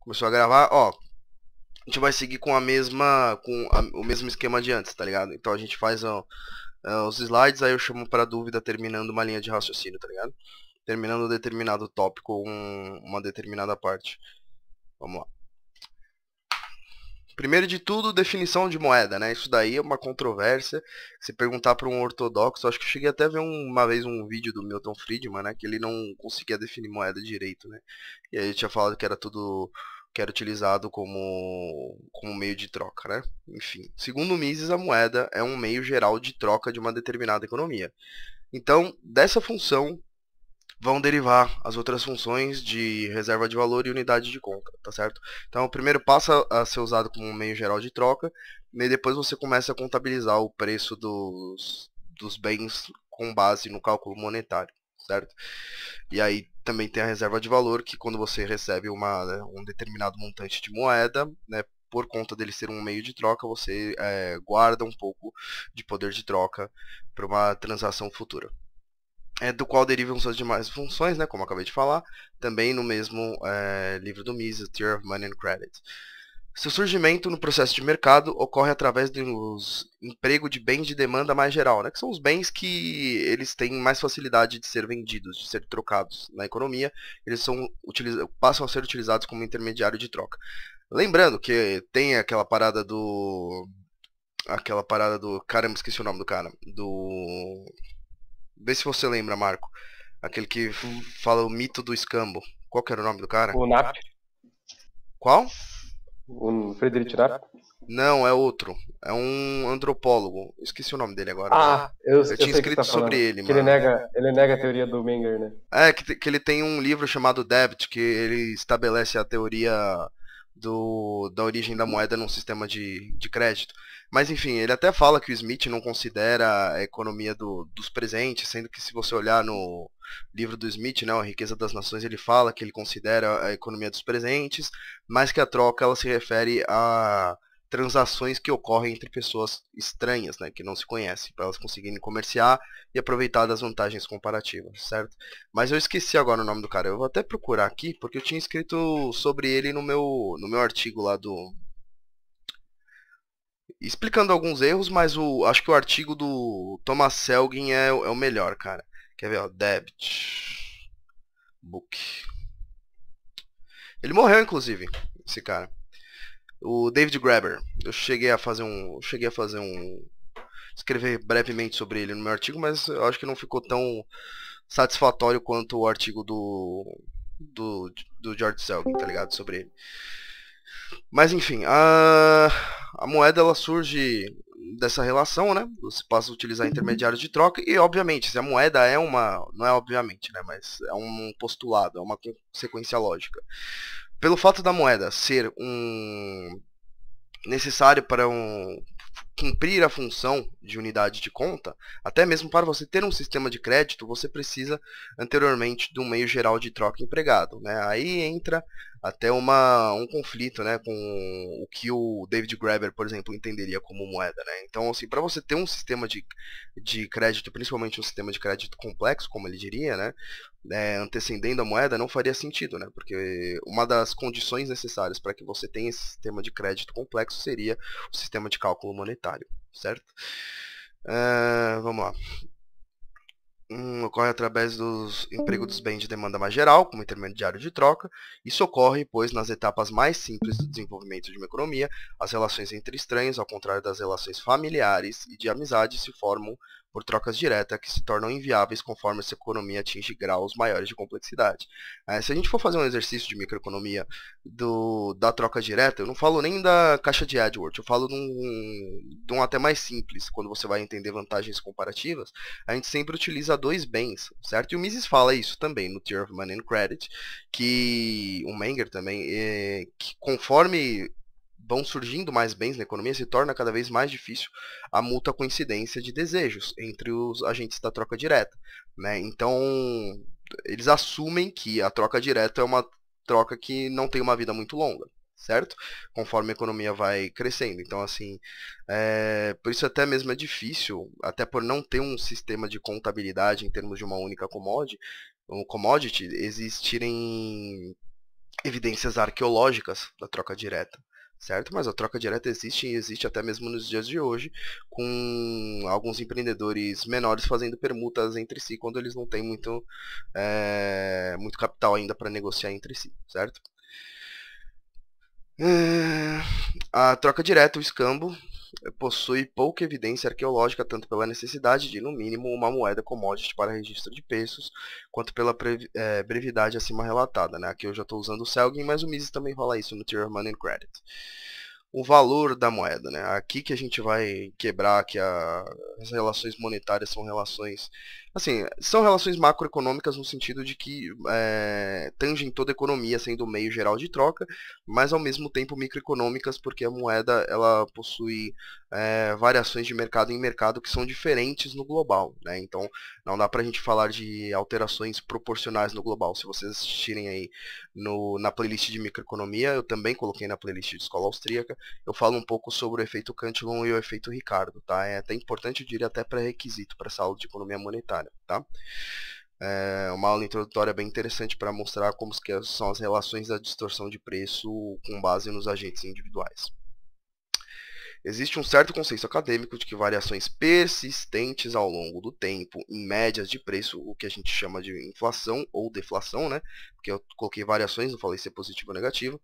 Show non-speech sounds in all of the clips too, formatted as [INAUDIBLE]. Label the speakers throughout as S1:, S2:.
S1: Começou a gravar, ó. A gente vai seguir com a mesma. com a, o mesmo esquema de antes, tá ligado? Então a gente faz ó, ó, os slides, aí eu chamo pra dúvida terminando uma linha de raciocínio, tá ligado? Terminando um determinado tópico, um, uma determinada parte. Vamos lá. Primeiro de tudo, definição de moeda, né? Isso daí é uma controvérsia. Se perguntar para um ortodoxo, acho que eu cheguei até a ver uma vez um vídeo do Milton Friedman, né? Que ele não conseguia definir moeda direito, né? E aí ele tinha falado que era tudo que era utilizado como, como meio de troca, né? Enfim, segundo Mises, a moeda é um meio geral de troca de uma determinada economia. Então, dessa função vão derivar as outras funções de reserva de valor e unidade de conta, tá certo? Então, o primeiro passa a ser usado como um meio geral de troca, e depois você começa a contabilizar o preço dos, dos bens com base no cálculo monetário, certo? E aí também tem a reserva de valor, que quando você recebe uma, né, um determinado montante de moeda, né, por conta dele ser um meio de troca, você é, guarda um pouco de poder de troca para uma transação futura é, do qual derivam suas demais funções, né, como acabei de falar, também no mesmo é, livro do Mises, Theory of Money and Credit. Seu surgimento no processo de mercado ocorre através do emprego de bens de demanda mais geral, né, que são os bens que eles têm mais facilidade de ser vendidos, de ser trocados na economia, eles são, passam a ser utilizados como intermediário de troca. Lembrando que tem aquela parada do aquela parada do caramba, esqueci o nome do cara, do Vê se você lembra, Marco. Aquele que fala o mito do escambo. Qual que era o nome do cara?
S2: O Nap.
S1: Qual?
S2: O Frederic Nap.
S1: Não, é outro. É um antropólogo. Esqueci o nome dele agora.
S2: Ah, eu, eu,
S1: eu tinha escrito
S2: tá
S1: sobre ele,
S2: que
S1: mano.
S2: Ele nega, ele nega a teoria do Menger, né?
S1: É, que, que ele tem um livro chamado Debt, que ele estabelece a teoria do, da origem da moeda num sistema de, de crédito. Mas enfim, ele até fala que o Smith não considera a economia do, dos presentes, sendo que se você olhar no livro do Smith, né, A Riqueza das Nações, ele fala que ele considera a economia dos presentes, mas que a troca ela se refere a transações que ocorrem entre pessoas estranhas, né, que não se conhecem, para elas conseguirem comerciar e aproveitar das vantagens comparativas, certo? Mas eu esqueci agora o nome do cara. Eu vou até procurar aqui, porque eu tinha escrito sobre ele no meu no meu artigo lá do explicando alguns erros, mas o, acho que o artigo do Thomas Selgin é, é o melhor, cara. Quer ver, ó, Debit Book. Ele morreu, inclusive, esse cara. O David Graeber. Eu cheguei a fazer um, cheguei a fazer um, escrever brevemente sobre ele no meu artigo, mas eu acho que não ficou tão satisfatório quanto o artigo do do, do George Selgin, tá ligado, sobre ele. Mas enfim, a, a moeda ela surge dessa relação, né? Você passa a utilizar intermediários de troca e, obviamente, se a moeda é uma, não é obviamente, né? Mas é um postulado, é uma consequência lógica. Pelo fato da moeda ser um necessário para um cumprir a função de unidade de conta, até mesmo para você ter um sistema de crédito, você precisa anteriormente de um meio geral de troca empregado. Né? Aí entra até uma, um conflito né, com o que o David Graeber, por exemplo, entenderia como moeda. Né? Então, assim, para você ter um sistema de, de crédito, principalmente um sistema de crédito complexo, como ele diria, né, é, antecedendo a moeda, não faria sentido, né? porque uma das condições necessárias para que você tenha esse sistema de crédito complexo seria o sistema de cálculo monetário, certo? Uh, vamos lá um, ocorre através do emprego dos bens de demanda mais geral, como intermediário de troca. Isso ocorre, pois, nas etapas mais simples do desenvolvimento de uma economia, as relações entre estranhos, ao contrário das relações familiares e de amizade, se formam por trocas diretas que se tornam inviáveis conforme essa economia atinge graus maiores de complexidade. É, se a gente for fazer um exercício de microeconomia do, da troca direta, eu não falo nem da caixa de Edward, eu falo de um, de um até mais simples, quando você vai entender vantagens comparativas, a gente sempre utiliza dois bens, certo? E o Mises fala isso também no Theory of Money and Credit, que o Menger também, é, que conforme vão surgindo mais bens na economia, se torna cada vez mais difícil a mútua coincidência de desejos entre os agentes da troca direta. Né? Então, eles assumem que a troca direta é uma troca que não tem uma vida muito longa, certo? Conforme a economia vai crescendo. Então, assim, é... por isso até mesmo é difícil, até por não ter um sistema de contabilidade em termos de uma única commodity, um commodity existirem evidências arqueológicas da troca direta, certo? Mas a troca direta existe e existe até mesmo nos dias de hoje, com alguns empreendedores menores fazendo permutas entre si quando eles não têm muito, é, muito capital ainda para negociar entre si, certo? É, a troca direta, o escambo, possui pouca evidência arqueológica tanto pela necessidade de, no mínimo, uma moeda commodity para registro de preços, quanto pela é, brevidade acima relatada. Né? Aqui eu já estou usando o Selgin, mas o Mises também fala isso no Tier Money and Credit o valor da moeda, né? Aqui que a gente vai quebrar que a, as relações monetárias são relações, assim, são relações macroeconômicas no sentido de que é, tangem toda a economia sendo o meio geral de troca, mas ao mesmo tempo microeconômicas porque a moeda ela possui é, variações de mercado em mercado que são diferentes no global, né? Então não dá para a gente falar de alterações proporcionais no global. Se vocês assistirem aí no, na playlist de microeconomia, eu também coloquei na playlist de escola austríaca, eu falo um pouco sobre o efeito Cantillon e o efeito Ricardo, tá? É até importante, eu diria até pré-requisito para essa aula de economia monetária, tá? É uma aula introdutória bem interessante para mostrar como são as relações da distorção de preço com base nos agentes individuais. Existe um certo consenso acadêmico de que variações persistentes ao longo do tempo em médias de preço, o que a gente chama de inflação ou deflação, né? Porque eu coloquei variações, não falei se é positivo ou negativo,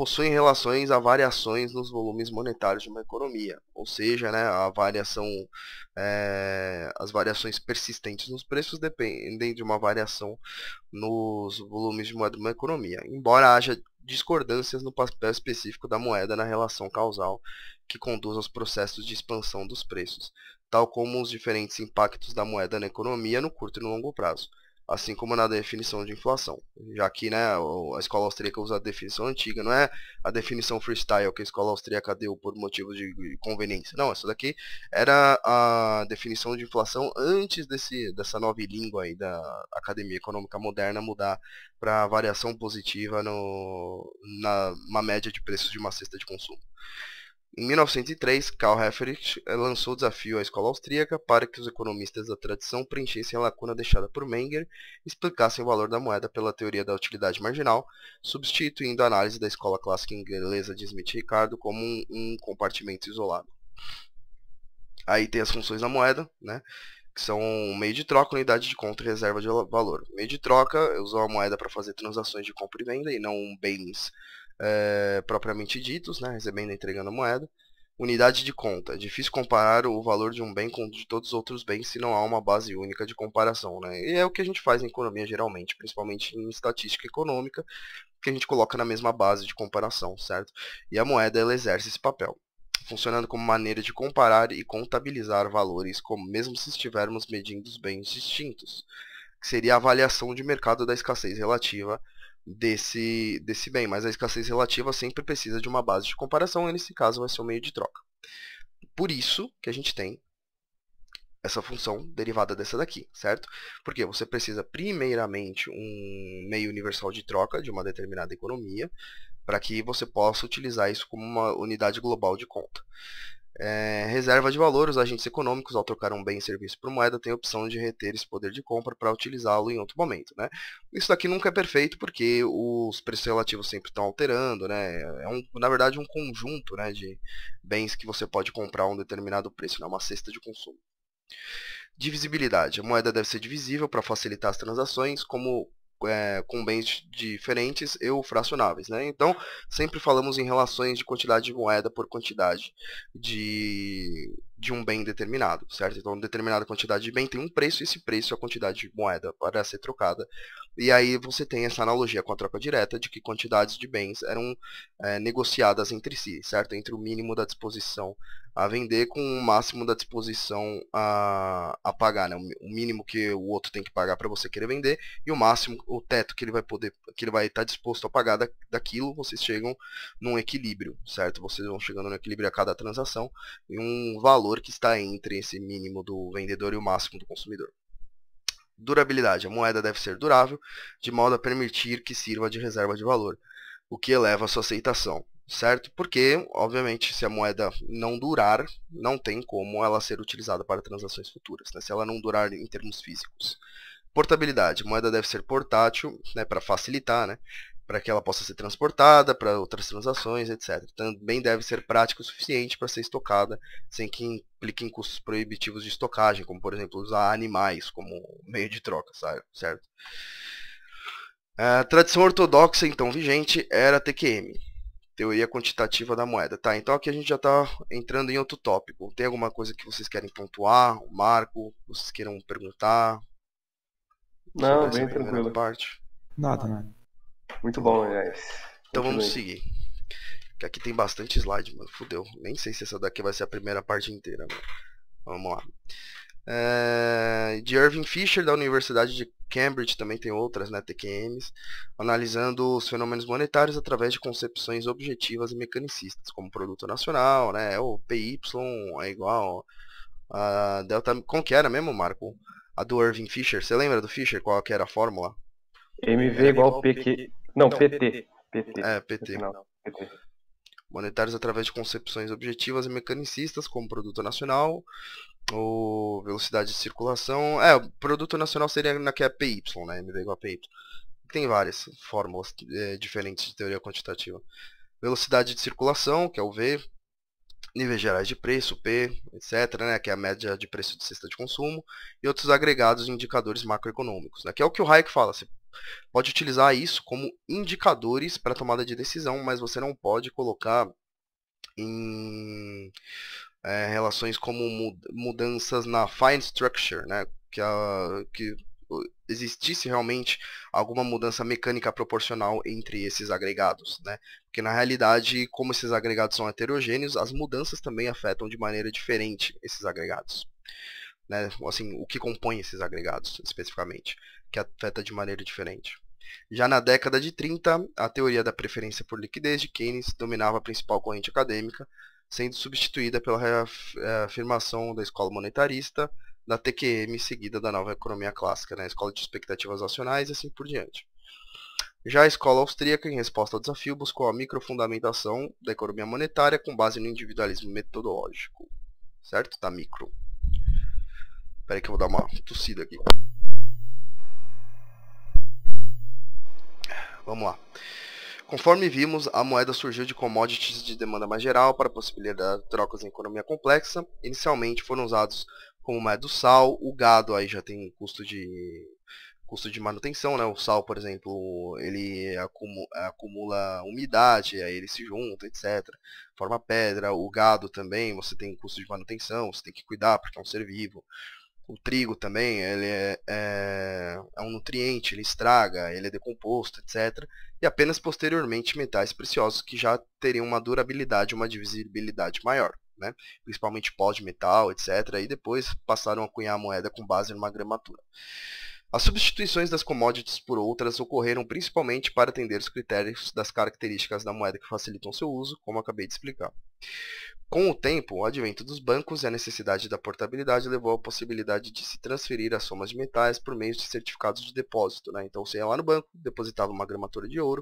S1: possuem relações a variações nos volumes monetários de uma economia, ou seja, né, a variação, é, as variações persistentes nos preços dependem de uma variação nos volumes de moeda de uma economia, embora haja discordâncias no papel específico da moeda na relação causal que conduz aos processos de expansão dos preços, tal como os diferentes impactos da moeda na economia no curto e no longo prazo, assim como na definição de inflação. Já que né, a escola austríaca usa a definição antiga, não é a definição freestyle que a escola austríaca deu por motivo de conveniência. Não, essa daqui era a definição de inflação antes desse, dessa nova língua aí da Academia Econômica Moderna mudar para variação positiva no, na uma média de preços de uma cesta de consumo. Em 1903, Karl Hefferich lançou o desafio à escola austríaca para que os economistas da tradição preenchessem a lacuna deixada por Menger e explicassem o valor da moeda pela teoria da utilidade marginal, substituindo a análise da escola clássica inglesa de Smith e Ricardo como um, um compartimento isolado. Aí tem as funções da moeda, né? que são meio de troca, unidade de conta e reserva de valor. Meio de troca, eu uso a moeda para fazer transações de compra e venda e não bens é, propriamente ditos, né, recebendo e entregando moeda. Unidade de conta. É difícil comparar o valor de um bem com o de todos os outros bens se não há uma base única de comparação. Né? E é o que a gente faz em economia geralmente, principalmente em estatística econômica, que a gente coloca na mesma base de comparação, certo? E a moeda ela exerce esse papel, funcionando como maneira de comparar e contabilizar valores, como mesmo se estivermos medindo os bens distintos, que seria a avaliação de mercado da escassez relativa desse, desse bem, mas a escassez relativa sempre precisa de uma base de comparação, e nesse caso vai ser o meio de troca. Por isso que a gente tem essa função derivada dessa daqui, certo? Porque você precisa primeiramente um meio universal de troca de uma determinada economia, para que você possa utilizar isso como uma unidade global de conta. É, reserva de valor, os agentes econômicos, ao trocar um bem e serviço por moeda, têm a opção de reter esse poder de compra para utilizá-lo em outro momento. Né? Isso daqui nunca é perfeito porque os preços relativos sempre estão alterando. Né? É, um, na verdade, um conjunto né, de bens que você pode comprar a um determinado preço, né? uma cesta de consumo. Divisibilidade. A moeda deve ser divisível para facilitar as transações, como é, com bens diferentes e fracionáveis. Né? Então, sempre falamos em relações de quantidade de moeda por quantidade de, de um bem determinado, certo? Então, determinada quantidade de bem tem um preço, e esse preço é a quantidade de moeda para ser trocada. E aí você tem essa analogia com a troca direta de que quantidades de bens eram é, negociadas entre si, certo? Entre o mínimo da disposição a vender com o máximo da disposição a, a pagar, né? O mínimo que o outro tem que pagar para você querer vender e o máximo, o teto que ele vai poder, que ele vai estar disposto a pagar da, daquilo, vocês chegam num equilíbrio, certo? Vocês vão chegando no equilíbrio a cada transação e um valor que está entre esse mínimo do vendedor e o máximo do consumidor. Durabilidade. A moeda deve ser durável, de modo a permitir que sirva de reserva de valor, o que eleva a sua aceitação certo? Porque, obviamente, se a moeda não durar, não tem como ela ser utilizada para transações futuras, né? se ela não durar em termos físicos. Portabilidade. A moeda deve ser portátil, né, para facilitar, né? Para que ela possa ser transportada para outras transações, etc. Também deve ser prática o suficiente para ser estocada, sem que implique em custos proibitivos de estocagem, como por exemplo usar animais como meio de troca, certo? A tradição ortodoxa então vigente era a TQM, teoria quantitativa da moeda. Tá, então aqui a gente já está entrando em outro tópico. Tem alguma coisa que vocês querem pontuar, Marco, vocês queiram perguntar?
S2: Não, bem tranquilo.
S1: Parte?
S3: Nada, nada.
S2: Muito bom, aliás.
S1: Então vamos seguir. Que aqui tem bastante slide, mano. Fudeu. Nem sei se essa daqui vai ser a primeira parte inteira, mano. Vamos lá. É, de Irving Fisher, da Universidade de Cambridge, também tem outras, né, TQMs, analisando os fenômenos monetários através de concepções objetivas e mecanicistas, como produto nacional, né, o PY é igual a delta... Como que era mesmo, Marco? A do Irving Fisher, você lembra do Fisher? Qual que era a fórmula?
S2: MV igual PQ... Não, PT. PT.
S1: É, PT. PT. Monetários através de concepções objetivas e mecanicistas, como produto nacional, ou velocidade de circulação. É, o produto nacional seria na que é PY, né? MV igual a PY. Tem várias fórmulas é, diferentes de teoria quantitativa. Velocidade de circulação, que é o V. Níveis gerais de preço, P, etc., né, que é a média de preço de cesta de consumo, e outros agregados de indicadores macroeconômicos, né, que é o que o Hayek fala. Você pode utilizar isso como indicadores para tomada de decisão, mas você não pode colocar em é, relações como mudanças na fine structure, né? que, a, que existisse realmente alguma mudança mecânica proporcional entre esses agregados, né? Porque na realidade, como esses agregados são heterogêneos, as mudanças também afetam de maneira diferente esses agregados, né? Assim, o que compõe esses agregados especificamente, que afeta de maneira diferente. Já na década de 30, a teoria da preferência por liquidez de Keynes dominava a principal corrente acadêmica, sendo substituída pela reafirmação da escola monetarista, da TQM, seguida da nova economia clássica, né, escola de expectativas racionais e assim por diante. Já a escola austríaca, em resposta ao desafio, buscou a microfundamentação da economia monetária com base no individualismo metodológico. Certo? Da micro. Espera que eu vou dar uma tossida aqui. Vamos lá. Conforme vimos, a moeda surgiu de commodities de demanda mais geral para possibilitar trocas em economia complexa. Inicialmente foram usados como moeda do sal, o gado aí já tem custo de custo de manutenção, né? O sal, por exemplo, ele acumula, acumula umidade, aí ele se junta, etc. Forma pedra. O gado também, você tem custo de manutenção, você tem que cuidar porque é um ser vivo. O trigo também, ele é, é, é, um nutriente, ele estraga, ele é decomposto, etc. E apenas posteriormente metais preciosos que já teriam uma durabilidade, uma divisibilidade maior, né? principalmente pó de metal, etc. E depois passaram a cunhar a moeda com base numa gramatura. As substituições das commodities por outras ocorreram principalmente para atender os critérios das características da moeda que facilitam seu uso, como acabei de explicar. Com o tempo, o advento dos bancos e a necessidade da portabilidade levou à possibilidade de se transferir as somas de metais por meio de certificados de depósito. Né? Então você ia lá no banco, depositava uma gramatura de ouro,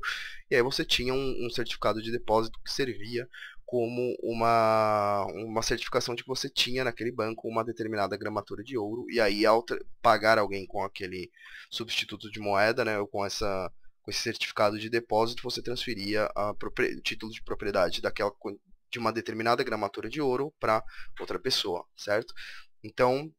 S1: e aí você tinha um, um certificado de depósito que servia como uma, uma certificação de que você tinha naquele banco uma determinada gramatura de ouro, e aí ao pagar alguém com aquele substituto de moeda, né, ou com essa com esse certificado de depósito, você transferia o título de propriedade daquela de uma determinada gramatura de ouro para outra pessoa, certo? Então,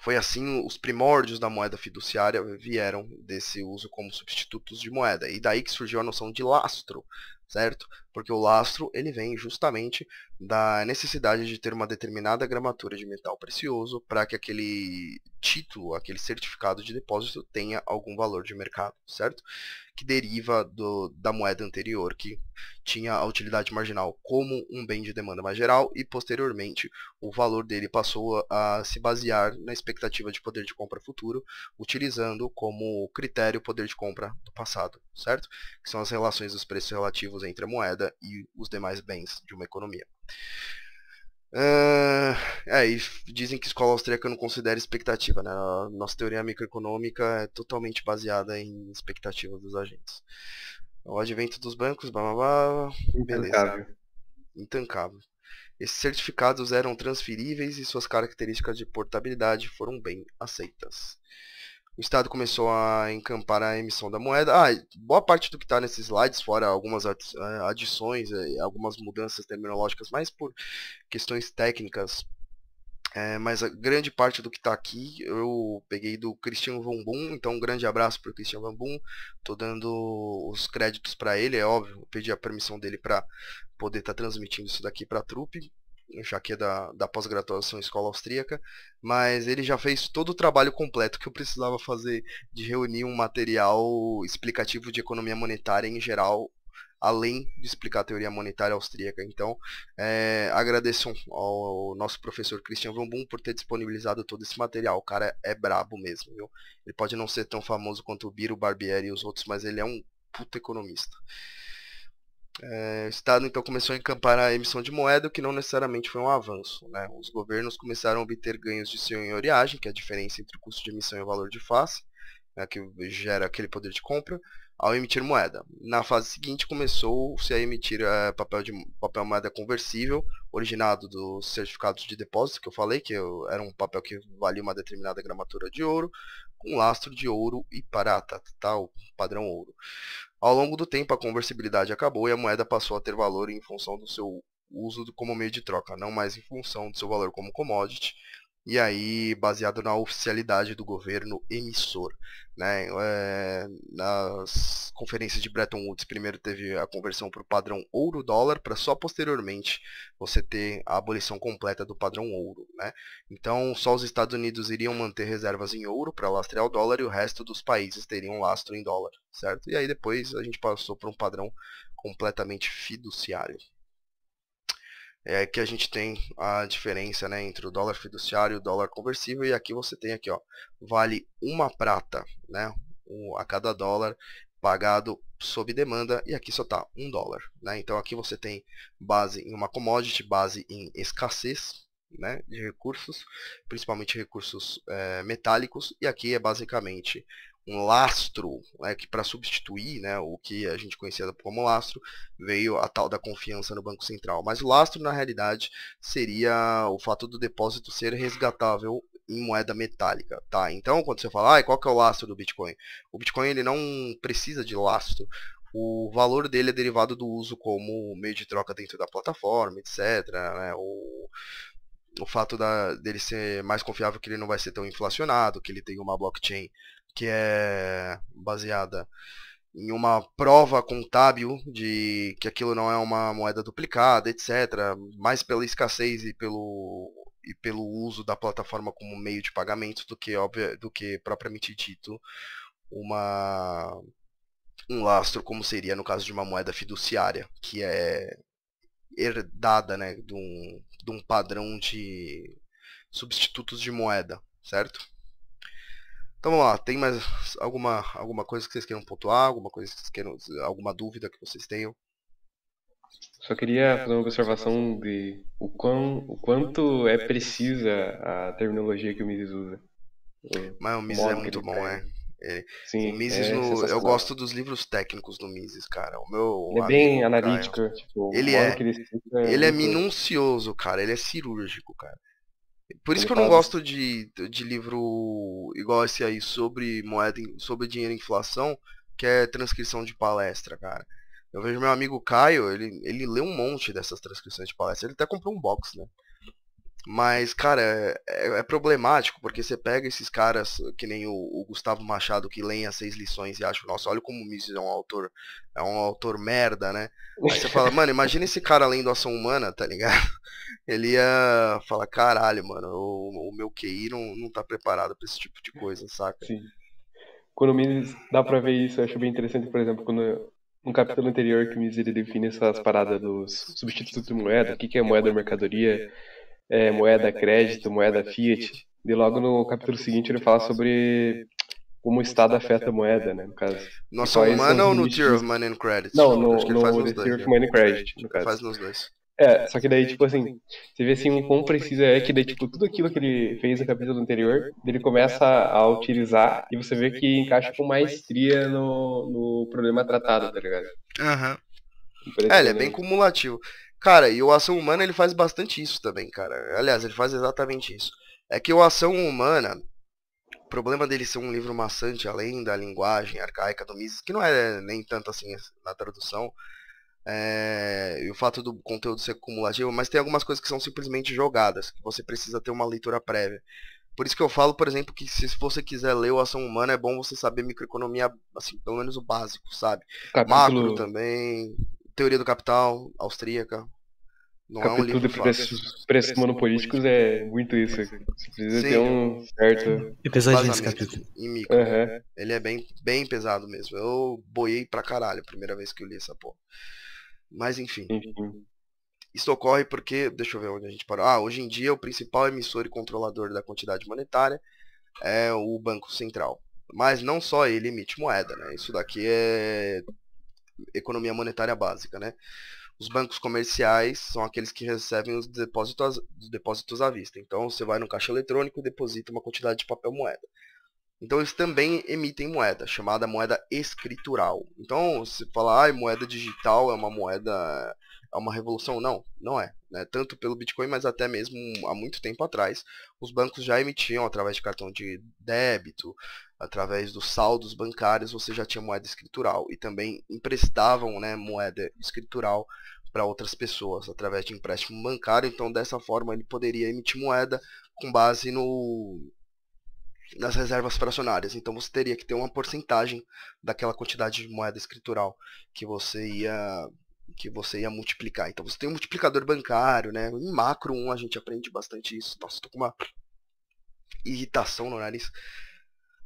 S1: foi assim os primórdios da moeda fiduciária vieram desse uso como substitutos de moeda. E daí que surgiu a noção de lastro, certo? Porque o lastro ele vem justamente da necessidade de ter uma determinada gramatura de metal precioso para que aquele título, aquele certificado de depósito tenha algum valor de mercado, certo? Que deriva do, da moeda anterior, que tinha a utilidade marginal como um bem de demanda mais geral e posteriormente o valor dele passou a se basear na expectativa de poder de compra futuro, utilizando como critério o poder de compra do passado, certo? Que são as relações dos preços relativos entre a moeda e os demais bens de uma economia. Uh, é, e dizem que a escola austríaca não considera expectativa, né? A nossa teoria microeconômica é totalmente baseada em expectativas dos agentes. O advento dos bancos, blá blá blá, beleza. Intancável. Intancável. Esses certificados eram transferíveis e suas características de portabilidade foram bem aceitas. O Estado começou a encampar a emissão da moeda. Ah, boa parte do que está nesses slides, fora algumas eh, adições, algumas mudanças terminológicas, mais por questões técnicas. É, mas a grande parte do que está aqui eu peguei do Christian Van Boom, então um grande abraço para o Christian Van Boom. Estou dando os créditos para ele, é óbvio, pedi a permissão dele para poder estar tá transmitindo isso daqui para a trupe já que é da, da pós-graduação escola austríaca, mas ele já fez todo o trabalho completo que eu precisava fazer de reunir um material explicativo de economia monetária em geral, além de explicar a teoria monetária austríaca. Então, é, agradeço ao nosso professor Christian Van Boom por ter disponibilizado todo esse material. O cara é brabo mesmo, viu? Ele pode não ser tão famoso quanto o Biro Barbieri e os outros, mas ele é um puta economista. É, o Estado então começou a encampar a emissão de moeda, o que não necessariamente foi um avanço. Né? Os governos começaram a obter ganhos de senhoriagem, que é a diferença entre o custo de emissão e o valor de face, né, que gera aquele poder de compra, ao emitir moeda. Na fase seguinte começou-se a emitir é, papel, de, papel moeda conversível, originado dos certificados de depósito que eu falei, que eu, era um papel que valia uma determinada gramatura de ouro, com lastro de ouro e prata, tá? o padrão ouro. Ao longo do tempo, a conversibilidade acabou e a moeda passou a ter valor em função do seu uso como meio de troca, não mais em função do seu valor como commodity, e aí baseado na oficialidade do governo emissor. Né? É, nas conferências de Bretton Woods, primeiro teve a conversão para o padrão ouro-dólar, para só posteriormente você ter a abolição completa do padrão ouro. Né? Então, só os Estados Unidos iriam manter reservas em ouro para lastrear o dólar e o resto dos países teriam lastro em dólar, certo? E aí depois a gente passou para um padrão completamente fiduciário é que a gente tem a diferença né, entre o dólar fiduciário e o dólar conversível e aqui você tem aqui ó vale uma prata né a cada dólar pagado sob demanda e aqui só está um dólar né. Então aqui você tem base em uma commodity base em escassez né, de recursos principalmente recursos é, metálicos e aqui é basicamente um lastro, né, que para substituir né, o que a gente conhecia como lastro, veio a tal da confiança no Banco Central. Mas o lastro, na realidade, seria o fato do depósito ser resgatável em moeda metálica, tá? Então, quando você fala, ah, qual que é o lastro do Bitcoin? O Bitcoin ele não precisa de lastro. O valor dele é derivado do uso como meio de troca dentro da plataforma, etc. Né? O, o fato da, dele ser mais confiável que ele não vai ser tão inflacionado, que ele tem uma blockchain que é baseada em uma prova contábil de que aquilo não é uma moeda duplicada, etc. Mais pela escassez e pelo, e pelo uso da plataforma como meio de pagamento do que, óbvio, do que propriamente dito uma, um lastro como seria no caso de uma moeda fiduciária, que é herdada né, de, um, de um padrão de substitutos de moeda, certo? Então vamos lá, tem mais alguma, alguma coisa que vocês queiram pontuar? Alguma coisa que vocês queiram, alguma dúvida que vocês tenham?
S2: Só queria fazer uma observação de o, quão, o quanto é precisa a terminologia que o Mises usa.
S1: Mas o Mises é muito bom, é. é. Sim, o Mises é no, eu gosto dos livros técnicos do Mises, cara. O meu
S2: ele é bem analítico. Tipo,
S1: ele é, ele, é, ele é minucioso, cara. Ele é cirúrgico, cara. Por isso que eu não gosto de, de livro igual esse aí sobre moeda, sobre dinheiro e inflação, que é transcrição de palestra, cara. Eu vejo meu amigo Caio, ele, ele lê um monte dessas transcrições de palestra. Ele até comprou um box, né? Mas, cara, é, é, é, problemático, porque você pega esses caras, que nem o, o, Gustavo Machado, que leem as seis lições e acha, nossa, olha como o Mises é um autor, é um autor merda, né? Aí você fala, mano, imagina esse cara lendo Ação Humana, tá ligado? [LAUGHS] Ele ia falar, caralho, mano, o, o meu QI não, não tá preparado pra esse tipo de coisa, saca?
S2: Sim. Quando o Mises dá pra ver isso, eu acho bem interessante, por exemplo, quando no capítulo anterior que o Mises define essas paradas dos substitutos de moeda, o que, que é moeda mercadoria, é, moeda crédito, moeda fiat. E logo no capítulo seguinte ele fala sobre como o Estado afeta a moeda, né, no caso.
S1: Nossa humana ou no Tier of Money and Credit?
S2: Não, no, no, no Tier of Money and Credit, no caso.
S1: Faz nos dois.
S2: É, só que daí, tipo assim, você vê assim, um quão preciso é que daí, tipo, tudo aquilo que ele fez no capítulo anterior, ele começa a utilizar e você vê que encaixa com maestria no, no problema tratado, tá ligado?
S1: Aham. Uhum. É, ele é bem cumulativo. Cara, e o Ação Humana ele faz bastante isso também, cara. Aliás, ele faz exatamente isso. É que o Ação Humana, problema dele ser um livro maçante, além da linguagem arcaica do Mises, que não é nem tanto assim na tradução, é, e o fato do conteúdo ser cumulativo, mas tem algumas coisas que são simplesmente jogadas, que você precisa ter uma leitura prévia. Por isso que eu falo, por exemplo, que se você quiser ler o Ação Humana, é bom você saber microeconomia, assim, pelo menos o básico, sabe? Capítulo... Macro também, Teoria do Capital, austríaca.
S2: Não capítulo é um livro de preços, preços monopolísticos é muito isso. Você precisa Sim, ter um certo...
S3: É pesadinho esse capítulo.
S1: Em micro. Uhum. Ele é bem, bem pesado mesmo. Eu boiei pra caralho a primeira vez que eu li essa porra. Mas enfim. enfim. Isso ocorre porque, deixa eu ver onde a gente parou. Ah, hoje em dia o principal emissor e controlador da quantidade monetária é o Banco Central. Mas não só ele emite moeda, né? Isso daqui é economia monetária básica, né? Os bancos comerciais são aqueles que recebem os depósitos, os depósitos à vista. Então você vai no caixa eletrônico e deposita uma quantidade de papel moeda. Então eles também emitem moeda, chamada moeda escritural. Então, se falar, ah, moeda digital é uma moeda é uma revolução. Não, não é. Né? Tanto pelo Bitcoin, mas até mesmo há muito tempo atrás, os bancos já emitiam através de cartão de débito, através dos saldos bancários, você já tinha moeda escritural. E também emprestavam né, moeda escritural para outras pessoas através de empréstimo bancário. Então, dessa forma, ele poderia emitir moeda com base no, nas reservas fracionárias. Então você teria que ter uma porcentagem daquela quantidade de moeda escritural que você ia que você ia multiplicar. Então você tem um multiplicador bancário, né? Em macro 1 a gente aprende bastante isso. Nossa, tô com uma irritação no nariz.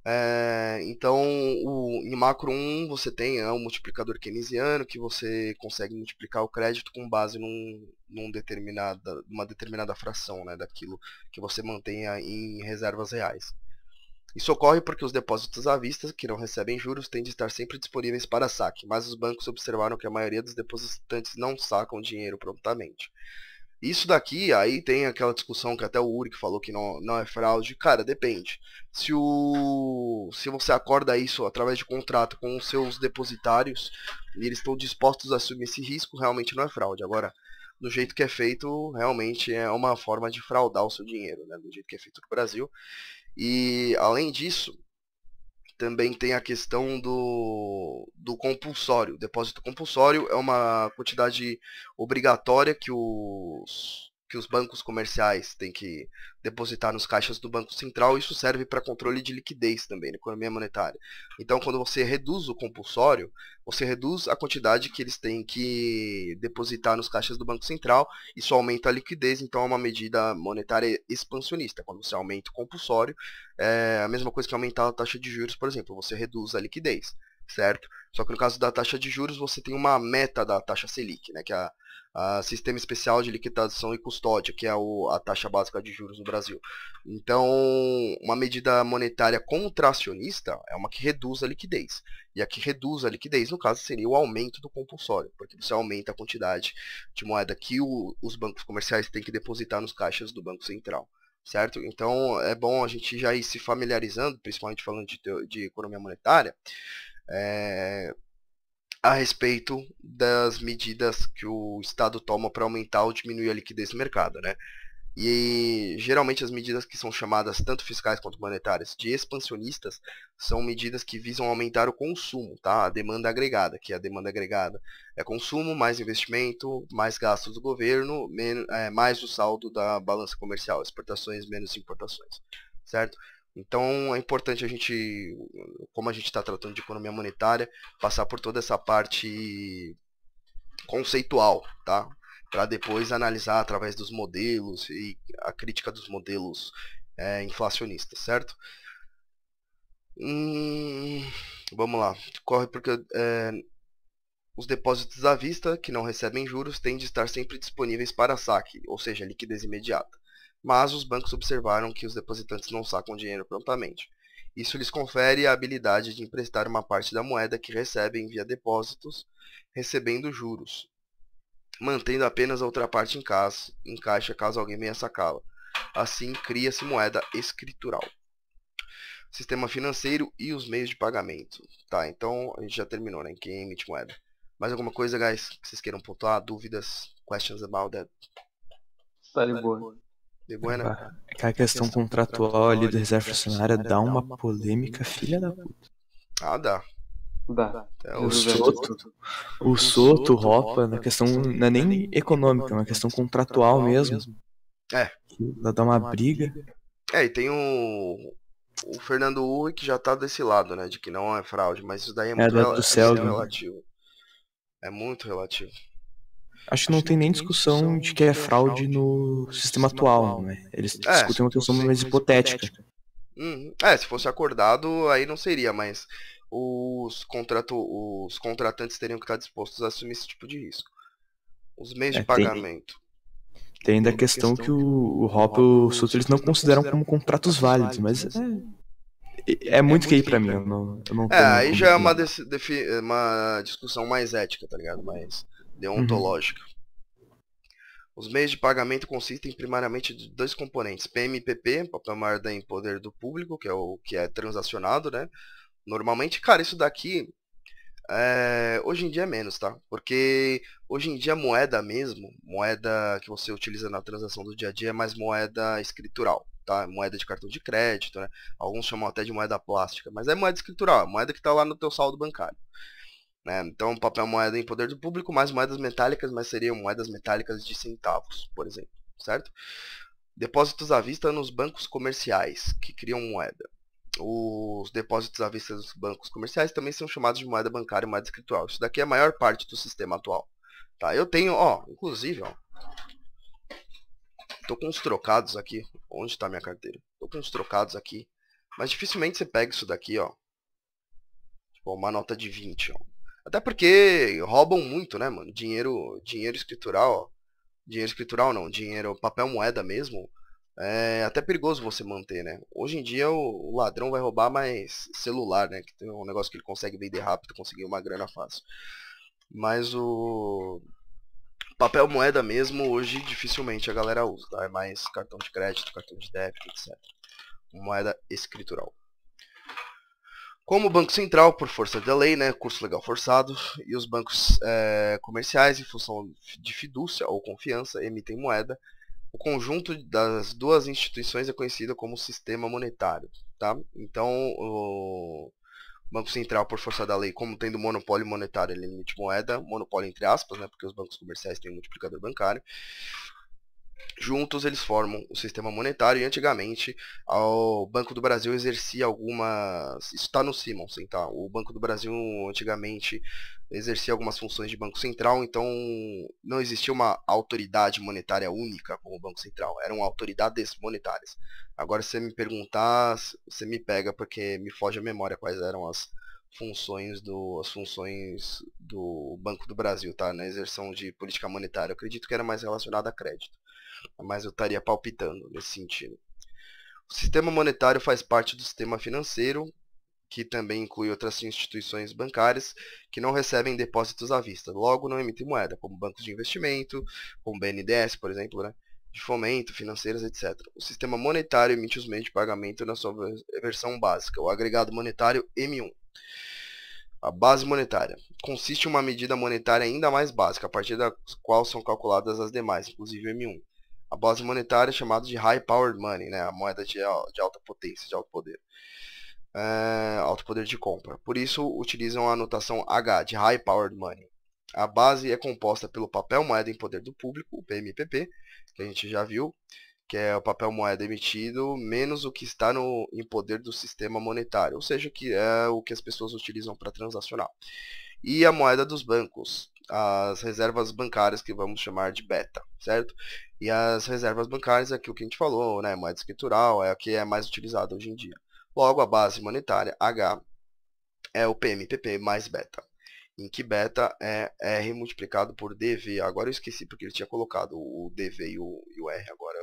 S1: É, então, o, em macro 1 você tem é, um multiplicador keynesiano que você consegue multiplicar o crédito com base num, num determinada, uma determinada fração né, daquilo que você mantenha em reservas reais. Isso ocorre porque os depósitos à vista, que não recebem juros, têm de estar sempre disponíveis para saque, mas os bancos observaram que a maioria dos depositantes não sacam dinheiro prontamente. Isso daqui, aí tem aquela discussão que até o Uri falou que não, não é fraude. Cara, depende. Se, o, se você acorda isso através de contrato com os seus depositários e eles estão dispostos a assumir esse risco, realmente não é fraude. Agora, do jeito que é feito, realmente é uma forma de fraudar o seu dinheiro, né? Do jeito que é feito no Brasil. E além disso, também tem a questão do, do compulsório. O depósito compulsório é uma quantidade obrigatória que os, que os bancos comerciais têm que depositar nos caixas do Banco Central. Isso serve para controle de liquidez também na economia monetária. Então, quando você reduz o compulsório, você reduz a quantidade que eles têm que depositar nos caixas do Banco Central. Isso aumenta a liquidez, então é uma medida monetária expansionista. Quando você aumenta o compulsório, é a mesma coisa que aumentar a taxa de juros, por exemplo, você reduz a liquidez certo? Só que no caso da taxa de juros, você tem uma meta da taxa Selic, né, que é a, a Sistema Especial de Liquidação e Custódia, que é o, a taxa básica de juros no Brasil. Então, uma medida monetária contracionista é uma que reduz a liquidez. E a que reduz a liquidez, no caso, seria o aumento do compulsório, porque você aumenta a quantidade de moeda que o, os bancos comerciais têm que depositar nos caixas do Banco Central certo? Então é bom a gente já ir se familiarizando, principalmente falando de, de economia monetária, é, a respeito das medidas que o Estado toma para aumentar ou diminuir a liquidez do mercado, né? E geralmente as medidas que são chamadas tanto fiscais quanto monetárias de expansionistas são medidas que visam aumentar o consumo, tá? A demanda agregada, que a demanda agregada é consumo, mais investimento, mais gastos do governo, menos, é, mais o saldo da balança comercial, exportações menos importações, certo? Então é importante a gente, como a gente está tratando de economia monetária, passar por toda essa parte conceitual, tá? Para depois analisar através dos modelos e a crítica dos modelos é, inflacionistas, certo? Hum, vamos lá. Corre porque é, os depósitos à vista, que não recebem juros, têm de estar sempre disponíveis para saque, ou seja, liquidez imediata mas os bancos observaram que os depositantes não sacam dinheiro prontamente. Isso lhes confere a habilidade de emprestar uma parte da moeda que recebem via depósitos, recebendo juros, mantendo apenas a outra parte em, casa, em caixa caso alguém venha sacá-la. Assim, cria-se moeda escritural. Sistema financeiro e os meios de pagamento. Tá, então a gente já terminou, né? Quem emite moeda. Mais alguma coisa, guys, que vocês queiram pontuar? Dúvidas? Questions about that?
S2: Tá de boa.
S1: De buena.
S3: É que a questão contratual ali do reserva funcionária dá uma polêmica, filha da puta.
S1: Ah, dá.
S2: Dá.
S1: É,
S3: O
S1: o
S3: Soto, o Soto, Ropa, na questão não é nem econômica, é uma questão contratual mesmo.
S1: É.
S3: Ela dá uma briga.
S1: É, e tem o. O Fernando Ui que já tá desse lado, né? De que não é fraude, mas isso daí é muito
S3: do-
S1: rela-
S3: do
S1: é muito
S3: né?
S1: relativo. É muito relativo.
S3: Acho que não tem nem discussão de que é fraude no sistema atual, né? Eles
S1: É.
S3: discutem uma questão mais hipotética.
S1: Uhum. É, se fosse acordado, aí não seria, mas os, contrato, os contratantes teriam que estar dispostos a assumir esse tipo de risco. Os meios
S3: É,
S1: de pagamento.
S3: Tem ainda a questão que o, o Ropa e o Soto eles não consideram como contratos válidos, mas é, é muito que aí pra mim. Eu não, eu não
S1: É, aí já é uma, defi- uma discussão mais ética, tá ligado? Mais deontológica. Os meios de pagamento consistem primariamente de dois componentes: PMPP, papel moeda em poder do público, que é o que é transacionado, né? Normalmente, cara, isso daqui é, hoje em dia é menos, tá? Porque hoje em dia moeda mesmo, moeda que você utiliza na transação do dia a dia é mais moeda escritural, tá? Moeda de cartão de crédito, né? Alguns chamam até de moeda plástica, mas é moeda escritural, é moeda que está lá no teu saldo bancário. Né? Então, papel moeda em poder do público, mais moedas metálicas, mas seriam moedas metálicas de centavos, por exemplo, certo? Depósitos à vista nos bancos comerciais, que criam moeda. Os depósitos à vista dos bancos comerciais também são chamados de moeda bancária e moeda escritural. Isso daqui é a maior parte do sistema atual. Tá? Eu tenho, ó, inclusive, ó, tô com uns trocados aqui. Onde está minha carteira? Tô com uns trocados aqui. Mas dificilmente você pega isso daqui, ó. Tipo, uma nota de 20, ó. Até porque roubam muito, né, mano? Dinheiro, dinheiro escritural. Dinheiro escritural não, dinheiro papel moeda mesmo. É até perigoso você manter, né? Hoje em dia o ladrão vai roubar mais celular, né? Que tem um negócio que ele consegue vender rápido, conseguir uma grana fácil. Mas o papel moeda mesmo hoje dificilmente a galera usa, tá? É mais cartão de crédito, cartão de débito, etc. Moeda escritural. Como o Banco Central, por força da lei, né, curso legal forçado, e os bancos eh, comerciais, em função de fidúcia ou confiança, emitem moeda, o conjunto das duas instituições é conhecido como sistema monetário. Tá? Então, o Banco Central, por força da lei, como tendo monopólio monetário, ele emite moeda, monopólio entre aspas, né, porque os bancos comerciais têm um multiplicador bancário. Juntos eles formam o sistema monetário e antigamente o Banco do Brasil exercia algumas. Isso está no Simonsen, tá? O Banco do Brasil antigamente exercia algumas funções de Banco Central, então não existia uma autoridade monetária única como o Banco Central, eram autoridades monetárias. Agora, se você me perguntar, você me pega porque me foge a memória quais eram as funções do, as funções do Banco do Brasil, tá? Na exerção de política monetária. Eu acredito que era mais relacionado a crédito mas eu estaria palpitando nesse sentido. O sistema monetário faz parte do sistema financeiro, que também inclui outras instituições bancárias que não recebem depósitos à vista, logo não emitem moeda, como bancos de investimento, como BNDES, por exemplo, né? de fomento, financeiras, etc. O sistema monetário emite os meios de pagamento na sua versão básica, o agregado monetário M1. A base monetária consiste em uma medida monetária ainda mais básica, a partir da qual são calculadas as demais, inclusive o M1 a base monetária é chamada de High Powered Money, né? a moeda de, de alta potência, de alto poder. É, alto poder de compra. Por isso utilizam a anotação H de High Powered Money. A base é composta pelo papel moeda em poder do público, o PMPP, que a gente já viu, que é o papel moeda emitido menos o que está no, em poder do sistema monetário, ou seja, que é o que as pessoas utilizam para transacionar. E a moeda dos bancos, as reservas bancárias que vamos chamar de beta, certo? E as reservas bancárias é aquilo que a gente falou, né? Moeda escritural é a que é mais utilizada hoje em dia. Logo, a base monetária H é o PMPP mais beta, em que beta é R multiplicado por DV. Agora eu esqueci porque ele tinha colocado o DV e o, e o R. Agora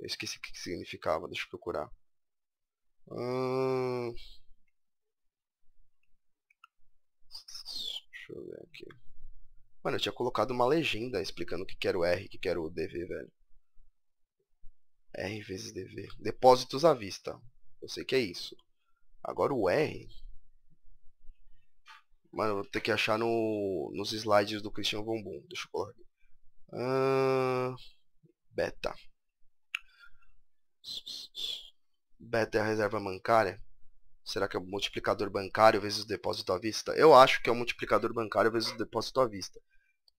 S1: eu esqueci o que significava. Deixa eu procurar. Hum... Deixa eu ver aqui. Mano, eu tinha colocado uma legenda explicando o que era o R o que era o DV, velho. R vezes DV. Depósitos à vista. Eu sei que é isso. Agora o R. Mano, eu vou ter que achar no, nos slides do Christian Von Boom. Deixa eu colocar aqui. Uh, beta. Beta é a reserva bancária. Será que é o multiplicador bancário vezes o depósito à vista? Eu acho que é o multiplicador bancário vezes o depósito à vista.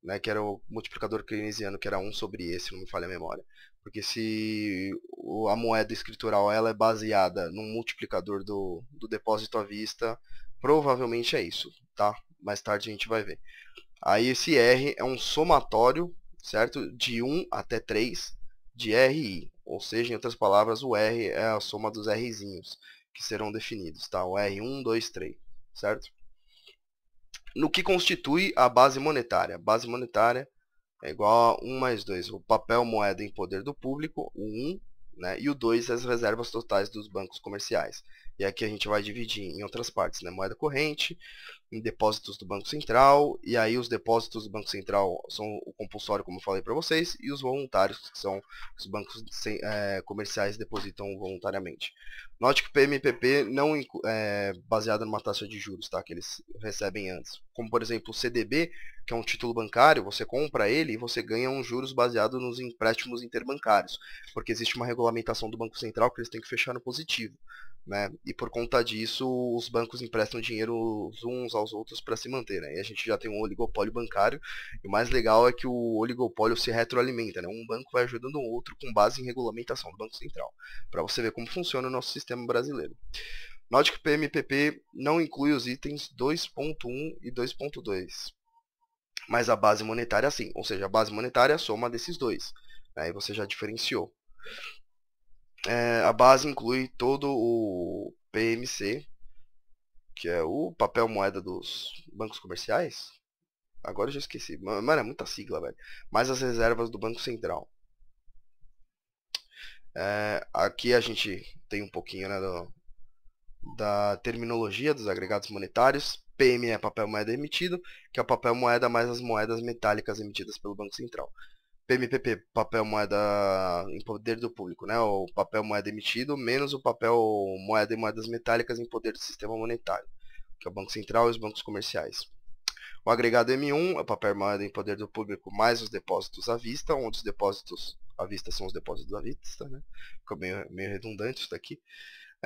S1: Né, que era o multiplicador keynesiano, que era 1 sobre esse, não me falha a memória. Porque se a moeda escritural ela é baseada num multiplicador do, do depósito à vista, provavelmente é isso, tá? Mais tarde a gente vai ver. Aí esse R é um somatório, certo? De 1 até 3 de RI. Ou seja, em outras palavras, o R é a soma dos Rzinhos que serão definidos, tá? O R1, 2, 3, certo? No que constitui a base monetária. Base monetária é igual a 1 mais 2. O papel moeda em poder do público, o 1, né? e o 2 as reservas totais dos bancos comerciais. E aqui a gente vai dividir em outras partes, né? Moeda corrente, em depósitos do Banco Central, e aí os depósitos do Banco Central são o compulsório, como eu falei para vocês, e os voluntários, que são os bancos é, comerciais depositam voluntariamente. Note que o PMPP não é baseado numa taxa de juros, tá? Que eles recebem antes. Como por exemplo o CDB, que é um título bancário, você compra ele e você ganha uns juros baseados nos empréstimos interbancários, porque existe uma regulamentação do Banco Central que eles têm que fechar no positivo. Né? E por conta disso, os bancos emprestam dinheiro uns aos outros para se manter. Né? E a gente já tem um oligopólio bancário. E o mais legal é que o oligopólio se retroalimenta. Né? Um banco vai ajudando o outro com base em regulamentação do Banco Central. Para você ver como funciona o nosso sistema brasileiro. Note que o PMPP não inclui os itens 2.1 e 2.2. Mas a base monetária sim. Ou seja, a base monetária é a soma desses dois. Aí você já diferenciou. É, a base inclui todo o PMC, que é o papel moeda dos bancos comerciais. Agora eu já esqueci. Mano, é muita sigla, velho. Mais as reservas do Banco Central. É, aqui a gente tem um pouquinho né, do, da terminologia dos agregados monetários. PM é papel moeda emitido, que é o papel moeda mais as moedas metálicas emitidas pelo Banco Central. PMPP, papel moeda em poder do público, né? O papel moeda emitido menos o papel moeda e moedas metálicas em poder do sistema monetário, que é o Banco Central e os bancos comerciais. O agregado M1 é o papel moeda em poder do público mais os depósitos à vista, onde os depósitos à vista são os depósitos à vista, né? Ficou meio, meio redundante isso daqui.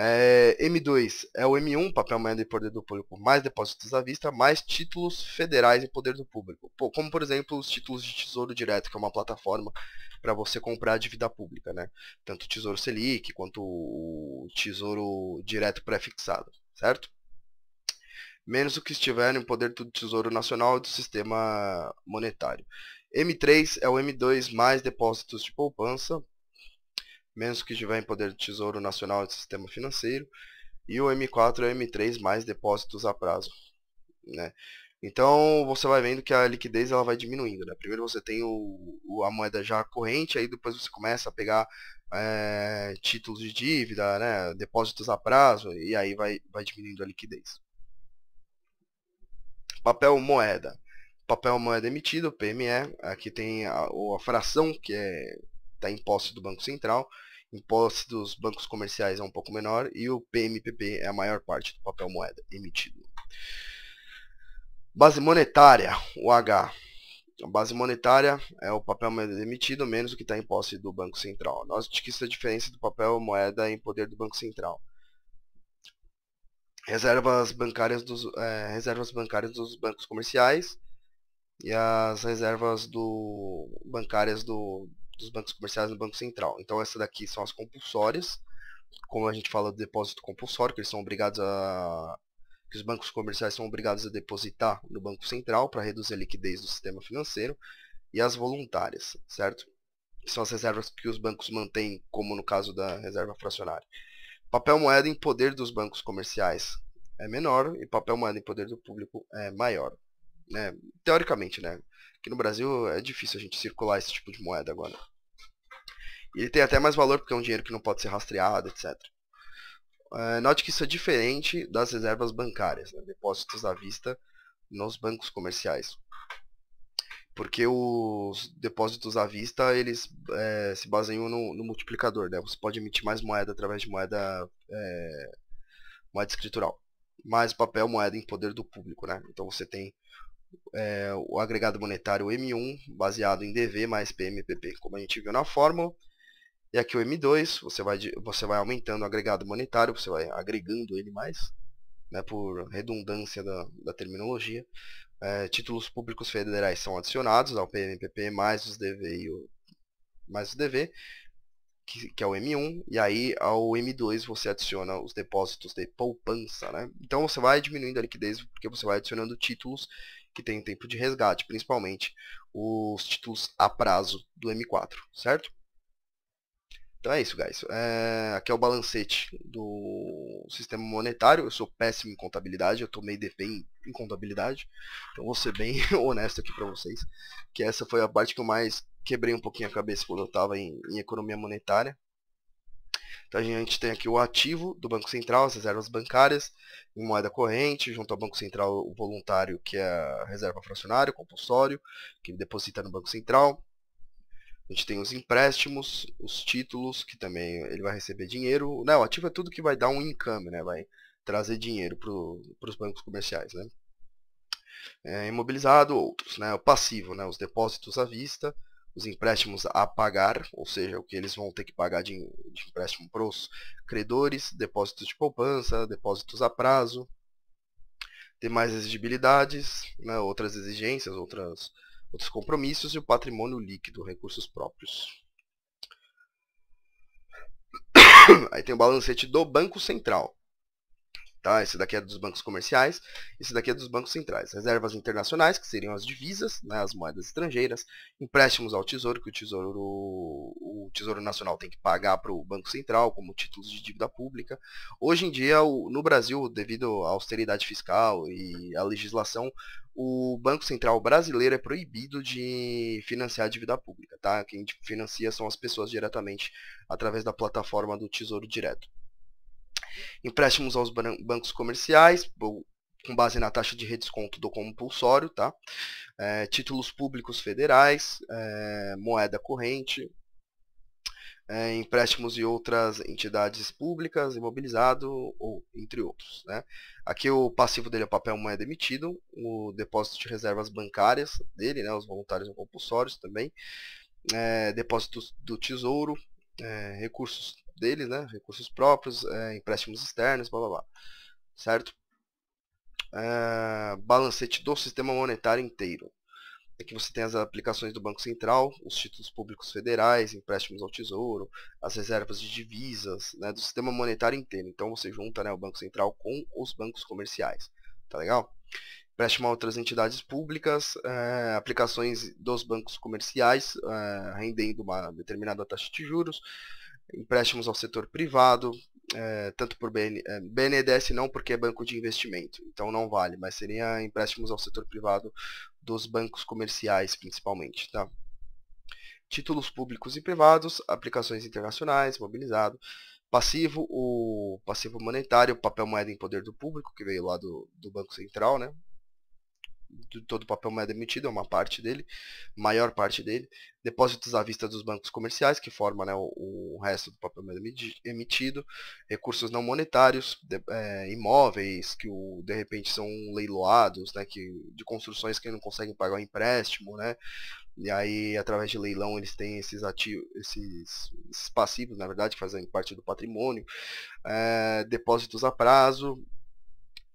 S1: É, M2 é o M1, papel moeda em poder do público, mais depósitos à vista, mais títulos federais em poder do público. Como, por exemplo, os títulos de Tesouro Direto, que é uma plataforma para você comprar dívida pública. Né? Tanto o Tesouro Selic quanto o Tesouro Direto pré-fixado, certo? Menos o que estiver em poder do Tesouro Nacional e do Sistema Monetário. M3 é o M2 mais depósitos de poupança, menos que estiver em poder do Tesouro Nacional e do Sistema Financeiro, e o M4 é o M3 mais depósitos a prazo. Né? Então você vai vendo que a liquidez ela vai diminuindo. Né? Primeiro você tem o, o, a moeda já corrente, aí depois você começa a pegar é, títulos de dívida, né? depósitos a prazo, e aí vai, vai diminuindo a liquidez. Papel moeda. Papel moeda emitido, PME. Aqui tem a, a fração que é está em posse do Banco Central em posse dos bancos comerciais é um pouco menor e o PMPP é a maior parte do papel moeda emitido. Base monetária, o H. A base monetária é o papel moeda emitido menos o que está em posse do Banco Central. Nós que isso é a diferença do papel moeda em poder do Banco Central. Reservas bancárias dos, é, reservas bancárias dos bancos comerciais e as reservas do, bancárias do, dos bancos comerciais no Banco Central. Então essa daqui são as compulsórias, como a gente fala do depósito compulsório, que eles são obrigados a que os bancos comerciais são obrigados a depositar no Banco Central para reduzir a liquidez do sistema financeiro, e as voluntárias, certo? São as reservas que os bancos mantêm, como no caso da reserva fracionária. Papel moeda em poder dos bancos comerciais é menor e papel moeda em poder do público é maior. Né? Teoricamente, né? Aqui no Brasil é difícil a gente circular esse tipo de moeda agora. E ele tem até mais valor porque é um dinheiro que não pode ser rastreado, etc. É, note que isso é diferente das reservas bancárias, né? depósitos à vista nos bancos comerciais. Porque os depósitos à vista, eles é, se baseiam no, no, multiplicador. Né? Você pode emitir mais moeda através de moeda, é, moeda escritural. Mais papel, moeda em poder do público. Né? Então você tem é, o agregado monetário M1 baseado em DV mais PMPP, como a gente viu na fórmula. E aqui o M2, você vai, você vai aumentando o agregado monetário, você vai agregando ele mais, né, por redundância da, da terminologia. É, títulos públicos federais são adicionados ao PMPP mais os DV, o, mais os DV que, que, é o M1, e aí ao M2 você adiciona os depósitos de poupança. Né? Então você vai diminuindo a liquidez porque você vai adicionando títulos que têm tempo de resgate, principalmente os títulos a prazo do M4, certo? Então é isso, guys. É, aqui é o balancete do sistema monetário. Eu sou péssimo em contabilidade, eu tomei DP em, em contabilidade. Então vou ser bem [LAUGHS] honesto aqui para vocês. Que essa foi a parte que eu mais quebrei um pouquinho a cabeça quando eu estava em, em economia monetária. Então a gente tem aqui o ativo do Banco Central, as reservas bancárias, em moeda corrente, junto ao Banco Central o voluntário, que é a reserva fracionária, compulsório, que deposita no Banco Central. A gente tem os empréstimos, os títulos, que também ele vai receber dinheiro. Não, o ativo é tudo que vai dar um income, né? Vai trazer dinheiro para os bancos comerciais, né? É, imobilizado, outros, né? O passivo, né? Os depósitos à vista, os empréstimos a pagar, ou seja, o que eles vão ter que pagar de, de empréstimo para os credores, depósitos de poupança, depósitos a prazo, demais exigibilidades, né? outras exigências, outras outros compromissos e o patrimônio líquido, recursos próprios. [COUGHS] Aí tem o balancete do Banco Central. Tá? Esse daqui é dos bancos comerciais, esse daqui é dos bancos centrais. Reservas internacionais, que seriam as divisas, né, as moedas estrangeiras, empréstimos ao Tesouro, que o Tesouro, o Tesouro Nacional tem que pagar para o Banco Central, como títulos de dívida pública. Hoje em dia, no Brasil, devido à austeridade fiscal e à legislação, o Banco Central brasileiro é proibido de financiar dívida pública. Tá? Quem financia são as pessoas diretamente através da plataforma do Tesouro Direto. Empréstimos aos bancos comerciais, com base na taxa de redesconto do compulsório, tá? É, títulos públicos federais, é, moeda corrente, é, empréstimos e outras entidades públicas, imobilizado, ou entre outros. Né? Aqui o passivo dele é papel moeda emitido, o depósito de reservas bancárias dele, né, os voluntários e compulsórios também, é, depósitos do tesouro, é, recursos deles, né? Recursos próprios, é, empréstimos externos, blá blá blá. Certo? É, balancete do sistema monetário inteiro. Aqui você tem as aplicações do Banco Central, os títulos públicos federais, empréstimos ao Tesouro, as reservas de divisas, né, do sistema monetário inteiro. Então você junta né, o Banco Central com os bancos comerciais. Tá legal? Empréstimo a outras entidades públicas, é, aplicações dos bancos comerciais, é, rendendo uma determinada taxa de juros, empréstimos ao setor privado, é, tanto por BN, é, BNDES não porque é banco de investimento, então não vale, mas seria empréstimos ao setor privado dos bancos comerciais principalmente. Tá? Títulos públicos e privados, aplicações internacionais, mobilizado, passivo, o passivo monetário, papel moeda em poder do público, que veio lá do, do Banco Central, né? De todo o papel moeda emitido, é uma parte dele, maior parte dele. Depósitos à vista dos bancos comerciais, que forma né, o, o, resto do papel moeda emitido. Recursos não monetários, de, é, imóveis que o, de repente são leiloados, né, que, de construções que não conseguem pagar o empréstimo, né? E aí, através de leilão, eles têm esses ativos, esses, esses passivos, na verdade, que fazem parte do patrimônio. É, depósitos a prazo,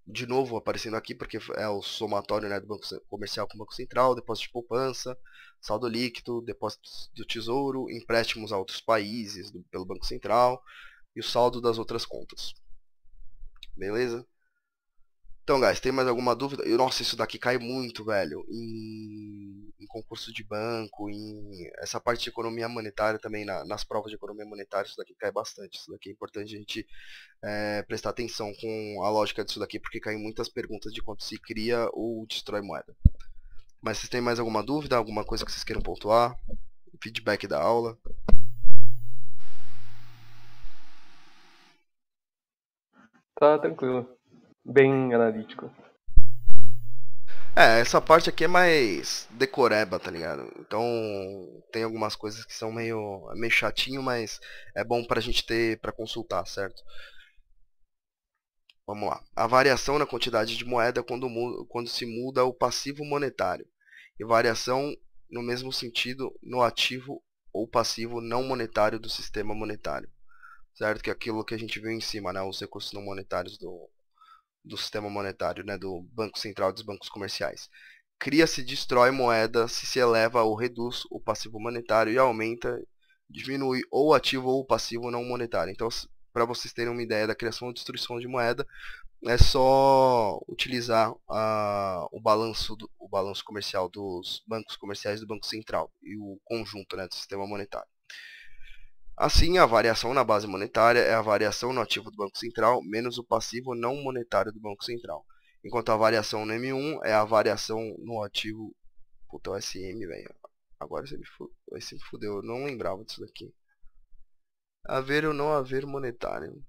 S1: de novo aparecendo aqui porque é o somatório né, do Banco Comercial com o Banco Central, depósito de poupança, saldo líquido, depósitos do Tesouro, empréstimos a outros países do, pelo Banco Central e o saldo das outras contas. Beleza? Então, guys, tem mais alguma dúvida? Nossa, isso daqui cai muito, velho. Em, em concurso de banco, em essa parte de economia monetária também, na, nas provas de economia monetária, isso daqui cai bastante. Isso daqui é importante a gente é, prestar atenção com a lógica disso daqui, porque caem muitas perguntas de quanto se cria ou destrói moeda. Mas vocês têm mais alguma dúvida? Alguma coisa que vocês queiram pontuar? Feedback da aula?
S2: Tá tranquilo bem analítico.
S1: É, essa parte aqui é mais decoreba, tá ligado? Então tem algumas coisas que são meio, meio chatinho, mas é bom pra gente ter pra consultar, certo? Vamos lá. A variação na quantidade de moeda quando, quando se muda o passivo monetário. E variação no mesmo sentido no ativo ou passivo não monetário do sistema monetário. Certo? Que é aquilo que a gente viu em cima, né? Os recursos não monetários do, do sistema monetário, né? Do Banco Central dos bancos comerciais. Cria-se destrói moeda se se eleva ou reduz o passivo monetário e aumenta, diminui ou ativo ou passivo não monetário. Então, para vocês terem uma ideia da criação ou destruição de moeda, é só utilizar uh, o, balanço do, o balanço comercial dos bancos comerciais do Banco Central e o conjunto né, do sistema monetário. Assim, a variação na base monetária é a variação no ativo do Banco Central menos o passivo não monetário do Banco Central. Enquanto a variação no M1 é a variação no ativo... Puta, o SM, velho. Agora você me, fudeu, eu não lembrava disso daqui. Haver ou não haver monetário.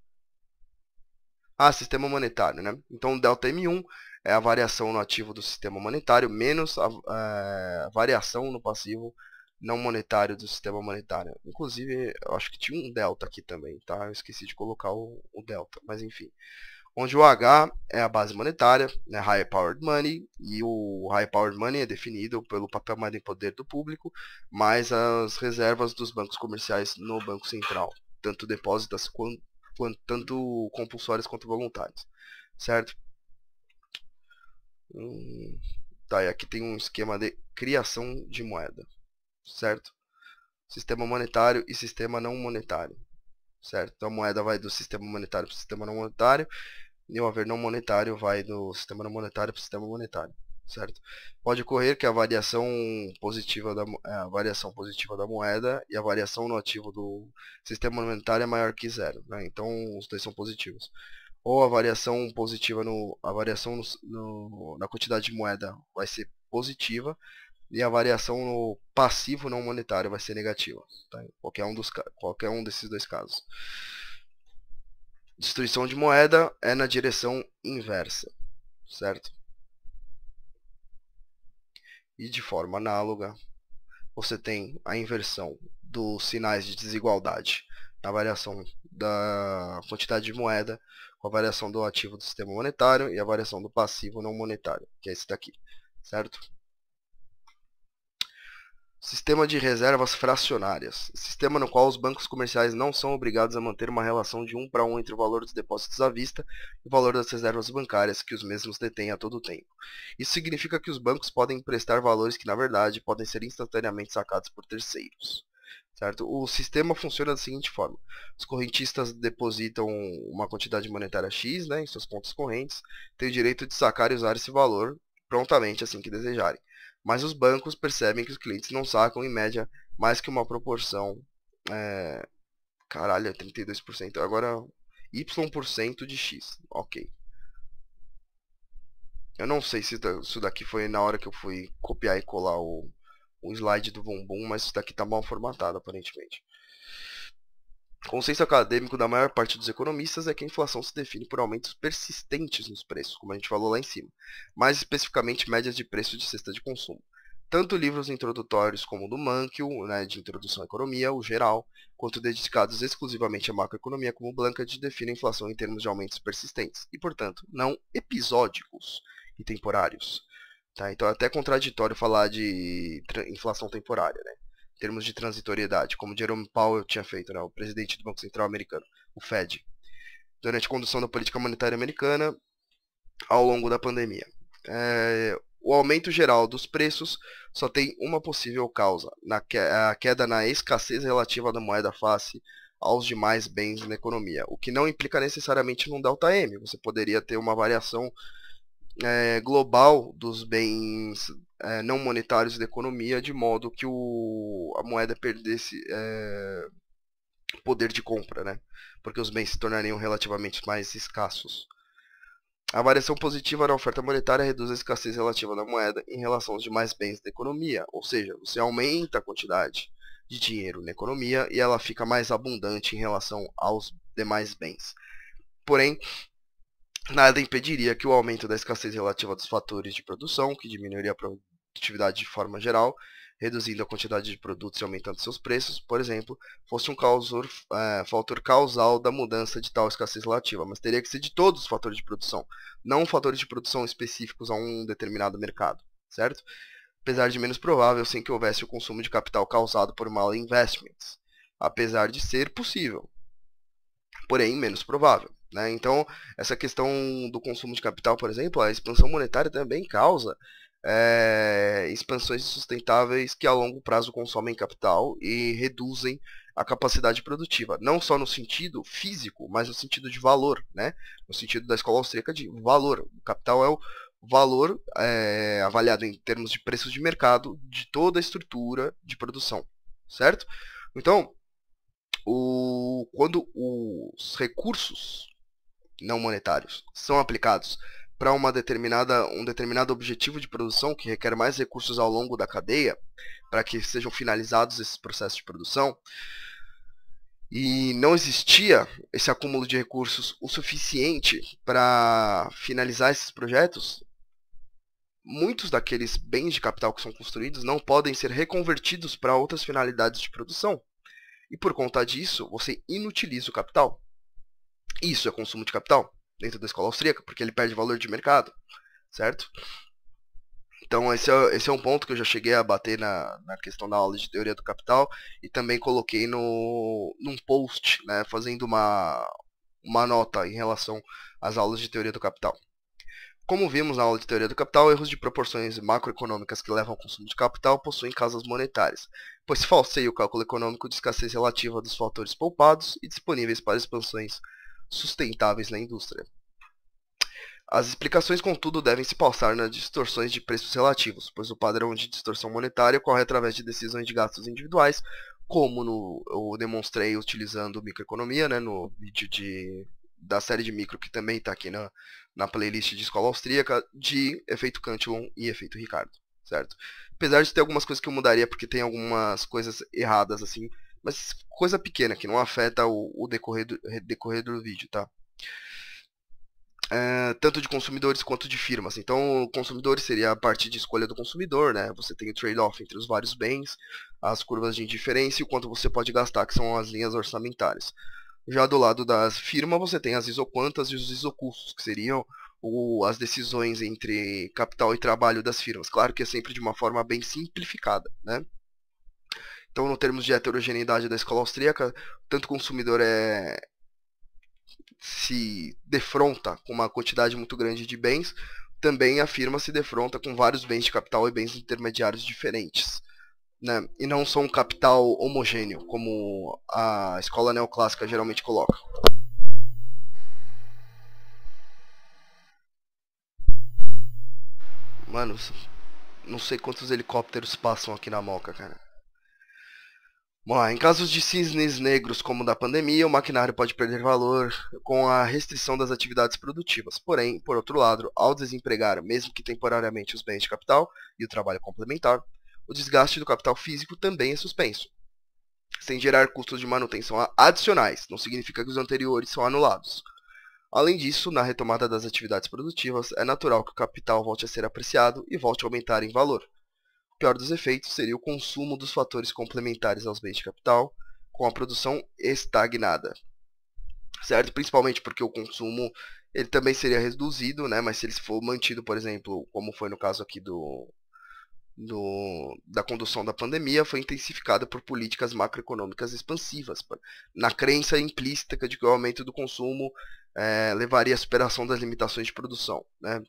S1: Ah, sistema monetário, né? Então, delta M1 é a variação no ativo do sistema monetário menos a, é, variação no passivo não monetário do sistema monetário. Inclusive, acho que tinha um delta aqui também, tá? Eu esqueci de colocar o, o delta, mas enfim. Onde o H é a base monetária, né, High Powered Money, e o High Powered Money é definido pelo papel mais em poder do público, mais as reservas dos bancos comerciais no Banco Central, tanto depósitos quanto tanto compulsórias quanto voluntárias, certo? Hum, tá, e aqui tem um esquema de criação de moeda, certo? Sistema monetário e sistema não monetário, certo? Então a moeda vai do sistema monetário para o sistema não monetário e o haver não monetário vai do sistema não monetário para o sistema monetário certo? Pode ocorrer que a variação positiva da, a variação positiva da moeda e a variação no ativo do sistema monetário é maior que zero, né? então os dois são positivos. Ou a variação positiva no a variação no, no, na quantidade de moeda vai ser positiva e a variação no passivo não monetário vai ser negativa. Tá? Qualquer, um dos, qualquer um desses dois casos. Destruição de moeda é na direção inversa, certo? E de forma análoga, você tem a inversão dos sinais de desigualdade na variação da quantidade de moeda com a variação do ativo do sistema monetário e a variação do passivo não monetário, que é esse daqui, certo? Sistema de reservas fracionárias. Sistema no qual os bancos comerciais não são obrigados a manter uma relação de um para um entre o valor dos depósitos à vista e o valor das reservas bancárias que os mesmos detêm a todo tempo. Isso significa que os bancos podem emprestar valores que, na verdade, podem ser instantaneamente sacados por terceiros. Certo? O sistema funciona da seguinte forma. Os correntistas depositam uma quantidade monetária X né, em suas contas correntes, têm o direito de sacar e usar esse valor prontamente assim que desejarem mas os bancos percebem que os clientes não sacam em média mais que uma proporção. É... Caralho, é 32%. Agora, Y% de X. Ok. Eu não sei se isso daqui foi na hora que eu fui copiar e colar o, o slide do bumbum, mas isso daqui está mal formatado aparentemente. O consenso acadêmico da maior parte dos economistas é que a inflação se define por aumentos persistentes nos preços, como a gente falou lá em cima, mais especificamente médias de preço de cesta de consumo. Tanto livros introdutórios como o do Mankell, né, de Introdução à Economia, o geral, quanto dedicados exclusivamente à macroeconomia como Blanket, definem a inflação em termos de aumentos persistentes e, portanto, não episódicos e temporários. Tá? Então é até contraditório falar de inflação temporária. Né? Em termos de transitoriedade, como Jerome Powell tinha feito, né, o presidente do Banco Central americano, o Fed, durante a condução da política monetária americana ao longo da pandemia. É, o aumento geral dos preços só tem uma possível causa, na que, a queda na escassez relativa da moeda face aos demais bens na economia, o que não implica necessariamente num delta M. Você poderia ter uma variação é, global dos bens é, não monetários da economia, de modo que o, a moeda perdesse é, poder de compra, né? porque os bens se tornariam relativamente mais escassos. A variação positiva na oferta monetária reduz a escassez relativa da moeda em relação aos demais bens da economia, ou seja, você aumenta a quantidade de dinheiro na economia e ela fica mais abundante em relação aos demais bens. Porém, nada impediria que o aumento da escassez relativa dos fatores de produção, que diminuiria a produtividade de forma geral, reduzindo a quantidade de produtos e aumentando seus preços, por exemplo, fosse um causor, é, fator causal da mudança de tal escassez relativa, mas teria que ser de todos os fatores de produção, não fatores de produção específicos a um determinado mercado, certo? apesar de menos provável sem que houvesse o consumo de capital causado por malinvestments, apesar de ser possível, porém menos provável. Né? Então, essa questão do consumo de capital, por exemplo, a expansão monetária também causa é, expansões sustentáveis que a longo prazo consomem capital e reduzem a capacidade produtiva, não só no sentido físico, mas no sentido de valor, né? no sentido da escola austríaca de valor. O capital é o valor é, avaliado em termos de preços de mercado de toda a estrutura de produção, certo? Então, o, quando os recursos não monetários são aplicados para uma determinada, um determinado objetivo de produção que requer mais recursos ao longo da cadeia, para que sejam finalizados esses processos de produção, e não existia esse acúmulo de recursos o suficiente para finalizar esses projetos, muitos daqueles bens de capital que são construídos não podem ser reconvertidos para outras finalidades de produção. E por conta disso, você inutiliza o capital. Isso é consumo de capital dentro da escola austríaca, porque ele perde valor de mercado, certo? Então esse é, esse é um ponto que eu já cheguei a bater na, na questão da aula de teoria do capital e também coloquei no, num post, né, fazendo uma, uma nota em relação às aulas de teoria do capital. Como vimos na aula de teoria do capital, erros de proporções macroeconômicas que levam ao consumo de capital possuem causas monetárias, pois se falseia o cálculo econômico de escassez relativa dos fatores poupados e disponíveis para expansões sustentáveis na indústria. As explicações, contudo, devem se passar nas distorções de preços relativos, pois o padrão de distorção monetária ocorre através de decisões de gastos individuais, como no, eu demonstrei utilizando microeconomia, né, no vídeo de, da série de micro que também está aqui na, na playlist de escola austríaca, de efeito Cantillon e efeito Ricardo, certo? Apesar de ter algumas coisas que eu mudaria, porque tem algumas coisas erradas, assim, mas coisa pequena, que não afeta o, o decorrer, do, decorrer do vídeo, tá? É, tanto de consumidores quanto de firmas. Então, consumidores seria a parte de escolha do consumidor, né? Você tem o trade-off entre os vários bens, as curvas de indiferença e o quanto você pode gastar, que são as linhas orçamentárias. Já do lado das firmas, você tem as isoquantas e os isocustos, que seriam o, as decisões entre capital e trabalho das firmas. Claro que é sempre de uma forma bem simplificada, né? Então, no termos de heterogeneidade da escola austríaca, tanto o consumidor é, se defronta com uma quantidade muito grande de bens, também a firma se defronta com vários bens de capital e bens intermediários diferentes. Né? E não são um capital homogêneo, como a escola neoclássica geralmente coloca. Mano, não sei quantos helicópteros passam aqui na moca, cara. Bom, em casos de cisnes negros como da pandemia, o maquinário pode perder valor com a restrição das atividades produtivas. Porém, por outro lado, ao desempregar, mesmo que temporariamente, os bens de capital e o trabalho complementar, o desgaste do capital físico também é suspenso, sem gerar custos de manutenção adicionais, não significa que os anteriores são anulados. Além disso, na retomada das atividades produtivas, é natural que o capital volte a ser apreciado e volte a aumentar em valor, o pior dos efeitos seria o consumo dos fatores complementares aos bens de capital, com a produção estagnada. Certo? Principalmente porque o consumo ele também seria reduzido, né? mas se ele for mantido, por exemplo, como foi no caso aqui do, do, da condução da pandemia, foi intensificada por políticas macroeconômicas expansivas, na crença implícita de que o aumento do consumo é, levaria à superação das limitações de produção. Né?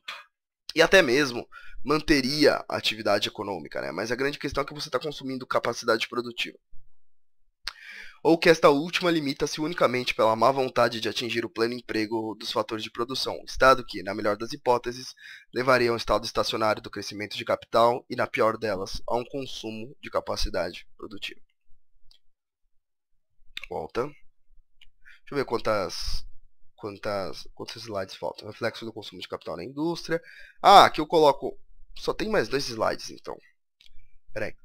S1: E até mesmo manteria a atividade econômica, né? Mas a grande questão é que você está consumindo capacidade produtiva. Ou que esta última limita-se unicamente pela má vontade de atingir o pleno emprego dos fatores de produção, estado que, na melhor das hipóteses, levaria a um estado estacionário do crescimento de capital e, na pior delas, a um consumo de capacidade produtiva. Volta. Deixa eu ver quantas quantas, quantos slides faltam. Reflexo do consumo de capital na indústria. Ah, aqui eu coloco... Só tem mais dois slides, então. Peraí.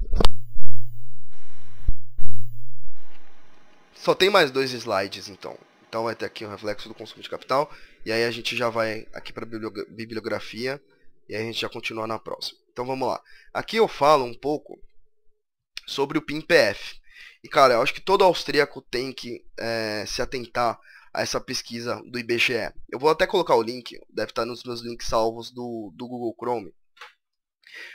S1: Só tem mais dois slides, então. Então vai ter aqui o reflexo do consumo de capital. E aí a gente já vai aqui para a bibliografia. E aí a gente já continua na próxima. Então vamos lá. Aqui eu falo um pouco sobre o PIN-PF. E cara, eu acho que todo austríaco tem que é, se atentar a essa pesquisa do IBGE. Eu vou até colocar o link, deve estar nos meus links salvos do, do Google Chrome.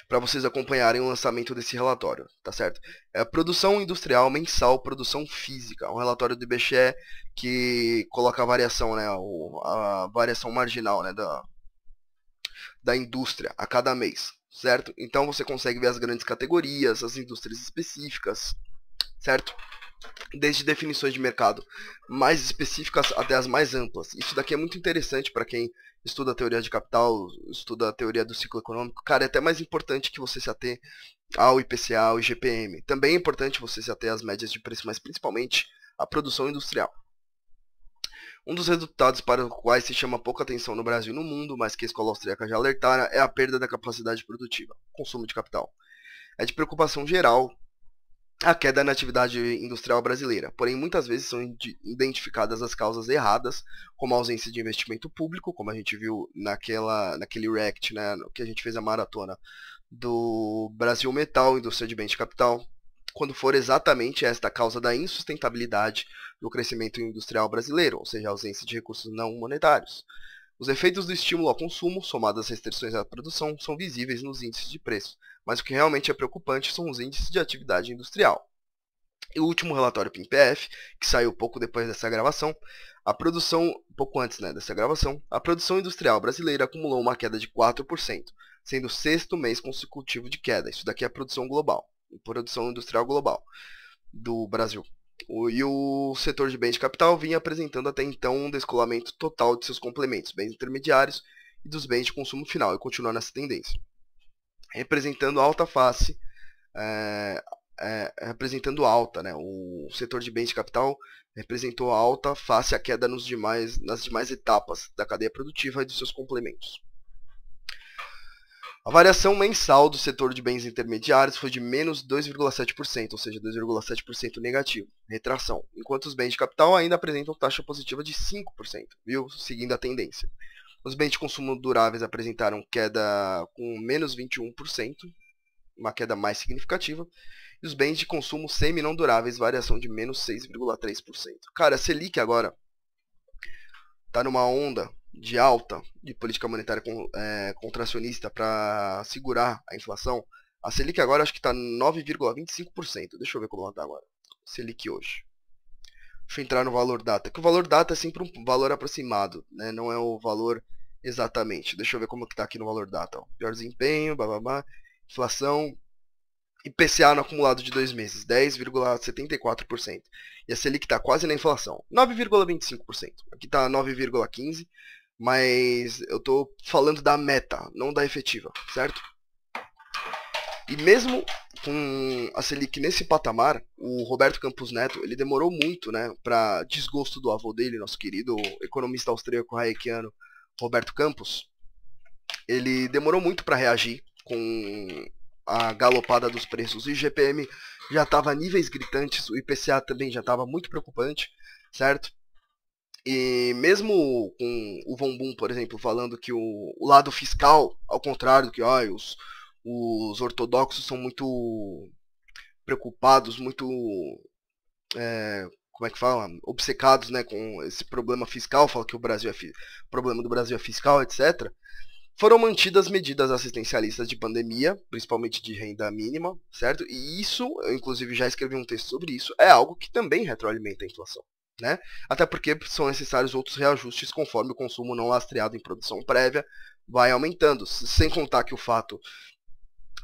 S1: para vocês acompanharem o lançamento desse relatório, tá certo? É produção industrial mensal, produção física, um relatório do IBGE que coloca a variação, né, a variação marginal, né, da, da indústria a cada mês, certo? Então você consegue ver as grandes categorias, as indústrias específicas, certo? Desde definições de mercado mais específicas até as mais amplas. Isso daqui é muito interessante para quem estuda a teoria de capital, estuda a teoria do ciclo econômico. Cara, é até mais importante que você se ater ao IPCA, ao IGPM. Também é importante você se ater às médias de preço, mas principalmente à produção industrial. Um dos resultados para os quais se chama pouca atenção no Brasil e no mundo, mas que a escola austríaca já alertara, é a perda da capacidade produtiva, consumo de capital. É de preocupação geral a queda na atividade industrial brasileira, porém muitas vezes são identificadas as causas erradas, como a ausência de investimento público, como a gente viu naquela, naquele RECT, né, que a gente fez a maratona do Brasil Metal, indústria de bens de capital, quando for exatamente esta causa da insustentabilidade do crescimento industrial brasileiro, ou seja, a ausência de recursos não monetários. Os efeitos do estímulo ao consumo, somados às restrições à produção, são visíveis nos índices de preço, mas o que realmente é preocupante são os índices de atividade industrial. E o último relatório PIMPF, que saiu pouco depois dessa gravação, a produção, pouco antes né, dessa gravação, a produção industrial brasileira acumulou uma queda de 4%, sendo o sexto mês consecutivo de queda. Isso daqui é a produção global, produção industrial global do Brasil. E o setor de bens de capital vinha apresentando até então um descolamento total de seus complementos, bens intermediários e dos bens de consumo final, e continua nessa tendência. Representando alta face, é, é, representando alta, né? o setor de bens de capital representou alta face à queda nos demais, nas demais etapas da cadeia produtiva e dos seus complementos. A variação mensal do setor de bens intermediários foi de menos 2,7%, ou seja, 2,7% negativo, retração, enquanto os bens de capital ainda apresentam taxa positiva de 5%, viu? Seguindo a tendência. Os bens de consumo duráveis apresentaram queda com menos 21%, uma queda mais significativa, e os bens de consumo semi-não duráveis, variação de menos 6,3%. Cara, a Selic agora está numa onda de alta de política monetária é, contracionista para segurar a inflação, a Selic agora acho que está 9,25%. Deixa eu ver como ela está agora. Selic hoje. Deixa eu entrar no valor data. Que o valor data é sempre um valor aproximado, né? não é o valor exatamente. Deixa eu ver como está aqui no valor data. Ó. Pior desempenho, blá, inflação, IPCA no acumulado de dois meses, 10,74%. E a Selic está quase na inflação, 9,25%. Aqui está 9,15%, mas eu estou falando da meta, não da efetiva, certo? E mesmo com a Selic nesse patamar, o Roberto Campos Neto, ele demorou muito, né, para desgosto do avô dele, nosso querido economista austríaco hayekiano Roberto Campos, ele demorou muito para reagir com a galopada dos preços. O IGPM já estava a níveis gritantes, o IPCA também já estava muito preocupante, certo? E mesmo com o Von Boom, por exemplo, falando que o, o lado fiscal, ao contrário do que ó, os, os ortodoxos são muito preocupados, muito. É, como é que fala? Obcecados né, com esse problema fiscal, fala que o Brasil é o problema do Brasil é fiscal, etc. Foram mantidas medidas assistencialistas de pandemia, principalmente de renda mínima, certo? E isso, eu inclusive já escrevi um texto sobre isso, é algo que também retroalimenta a inflação. Né? Até porque são necessários outros reajustes conforme o consumo não lastreado em produção prévia vai aumentando. Sem contar que o fato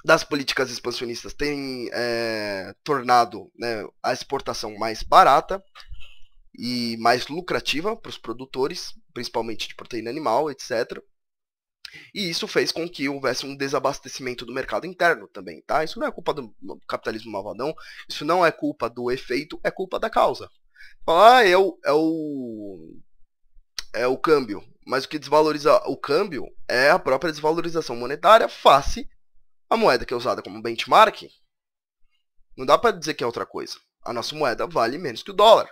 S1: das políticas expansionistas terem é, tornado né, a exportação mais barata e mais lucrativa para os produtores, principalmente de proteína animal, etc. E isso fez com que houvesse um desabastecimento do mercado interno também, tá? Isso não é culpa do capitalismo malvadão, isso não é culpa do efeito, é culpa da causa. Ah, é o, é o. É o câmbio. Mas o que desvaloriza o câmbio é a própria desvalorização monetária face à moeda que é usada como benchmark. Não dá para dizer que é outra coisa. A nossa moeda vale menos que o dólar.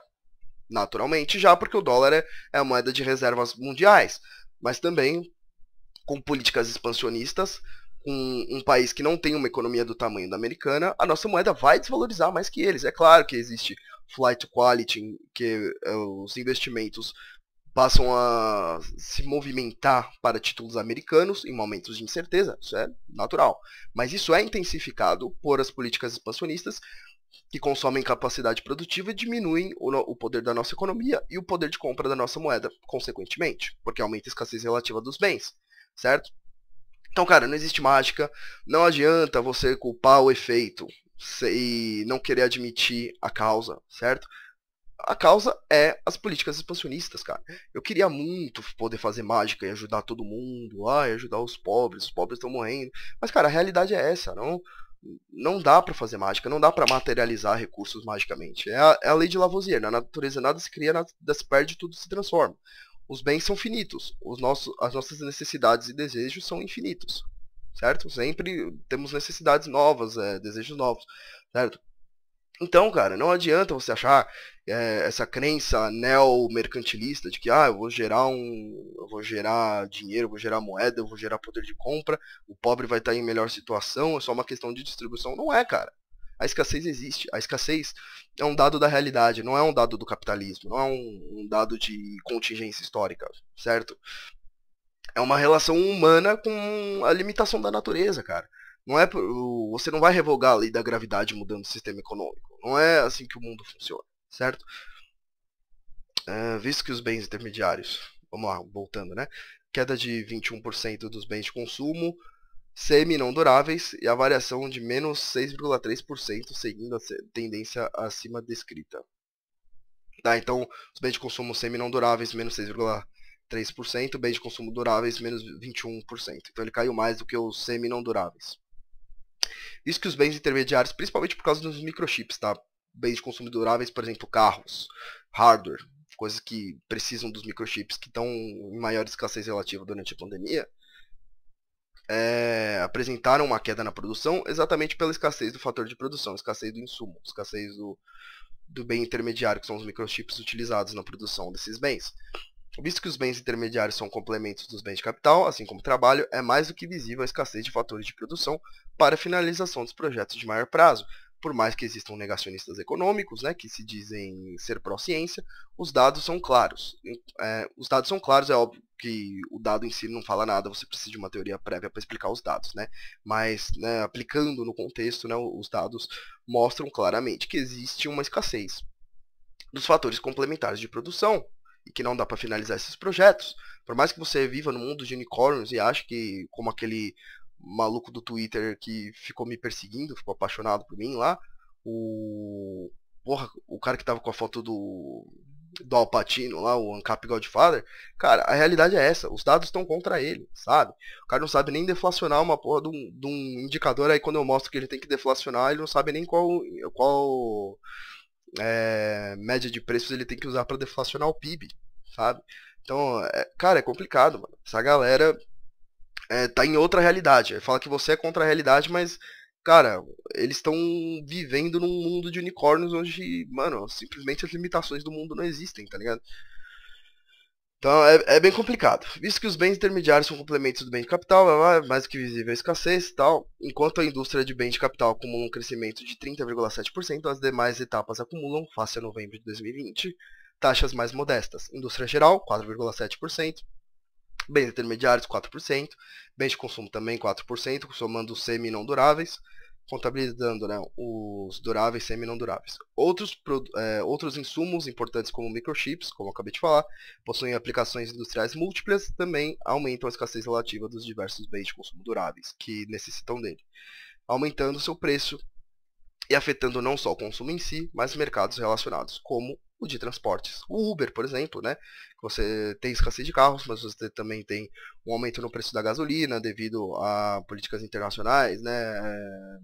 S1: Naturalmente, já porque o dólar é, é a moeda de reservas mundiais. Mas também com políticas expansionistas, com um país que não tem uma economia do tamanho da americana, a nossa moeda vai desvalorizar mais que eles. É claro que existe flight quality, que é, os investimentos passam a se movimentar para títulos americanos em momentos de incerteza, isso é natural. Mas isso é intensificado por as políticas expansionistas que consomem capacidade produtiva e diminuem o, o, poder da nossa economia e o poder de compra da nossa moeda, consequentemente, porque aumenta a escassez relativa dos bens, certo? Então, cara, não existe mágica, não adianta você culpar o efeito e não querer admitir a causa, certo? A causa é as políticas expansionistas, cara. Eu queria muito poder fazer mágica e ajudar todo mundo, e ajudar os pobres, os pobres estão morrendo. Mas, cara, a realidade é essa, não não dá para fazer mágica, não dá para materializar recursos magicamente. É a, é a, lei de Lavoisier, na natureza nada se cria, nada se perde, tudo se transforma. Os bens são finitos, os nossos, as nossas necessidades e desejos são infinitos, certo? Sempre temos necessidades novas, é, desejos novos, certo? Então, cara, não adianta você achar é, essa crença neo-mercantilista de que ah, eu vou gerar um. Eu vou gerar dinheiro, eu vou gerar moeda, eu vou gerar poder de compra, o pobre vai estar em melhor situação, é só uma questão de distribuição. Não é, cara. A escassez existe. A escassez é um dado da realidade, não é um dado do capitalismo, não é um, um dado de contingência histórica, certo? É uma relação humana com a limitação da natureza, cara. Não é você não vai revogar a lei da gravidade mudando o sistema econômico. Não é assim que o mundo funciona, certo? É, visto que os bens intermediários, vamos lá, voltando, né? Queda de 21% dos bens de consumo semi não duráveis e a variação de menos 6,3% seguindo a tendência acima descrita. Tá, então, os bens de consumo semi não duráveis menos 6,3%, bens de consumo duráveis menos 21%. Então ele caiu mais do que os semi não duráveis. Isso que os bens intermediários, principalmente por causa dos microchips, tá? Bens de consumo duráveis, por exemplo, carros, hardware, coisas que precisam dos microchips, que estão em maior escassez relativa durante a pandemia, é, apresentaram uma queda na produção exatamente pela escassez do fator de produção, escassez do insumo, escassez do, do bem intermediário, que são os microchips utilizados na produção desses bens. Visto que os bens intermediários são complementos dos bens de capital, assim como o trabalho, é mais do que visível a escassez de fatores de produção para finalização dos projetos de maior prazo. Por mais que existam negacionistas econômicos, né, que se dizem ser pró-ciência, os dados são claros. É, os dados são claros, é óbvio que o dado em si não fala nada, você precisa de uma teoria prévia para explicar os dados, né? Mas né, aplicando no contexto, né, os dados mostram claramente que existe uma escassez dos fatores complementares de produção, e que não dá para finalizar esses projetos, por mais que você viva no mundo de unicórnios e ache que, como aquele maluco do Twitter que ficou me perseguindo, ficou apaixonado por mim lá, o. Porra, o cara que tava com a foto do. Do Alpatino lá, o Ancap Godfather, cara, a realidade é essa, os dados estão contra ele, sabe? O cara não sabe nem deflacionar uma porra de um, de um indicador aí quando eu mostro que ele tem que deflacionar, ele não sabe nem qual, qual é, média de preços ele tem que usar para deflacionar o PIB, sabe? Então, é, cara, é complicado, mano. Essa galera é, tá em outra realidade. Fala que você é contra a realidade, mas, cara, eles estão vivendo num mundo de unicórnios onde, mano, simplesmente as limitações do mundo não existem, tá ligado? Então é, é, bem complicado. Visto que os bens intermediários são complementos do bem de capital, mais do que visível a escassez e tal, enquanto a indústria de bens de capital acumula um crescimento de 30,7%, as demais etapas acumulam, face a novembro de 2020, taxas mais modestas. Indústria geral, 4,7%, bens intermediários, 4%, bens de consumo também 4%, somando os semi-não duráveis, contabilizando né, os duráveis e semi-não duráveis. Outros, é, outros insumos importantes como microchips, como eu acabei de falar, possuem aplicações industriais múltiplas, também aumentam a escassez relativa dos diversos bens de consumo duráveis que necessitam dele, aumentando seu preço e afetando não só o consumo em si, mas mercados relacionados, como o de transportes. O Uber, por exemplo, né? Você tem escassez de carros, mas você também tem um aumento no preço da gasolina devido a políticas internacionais, né? É,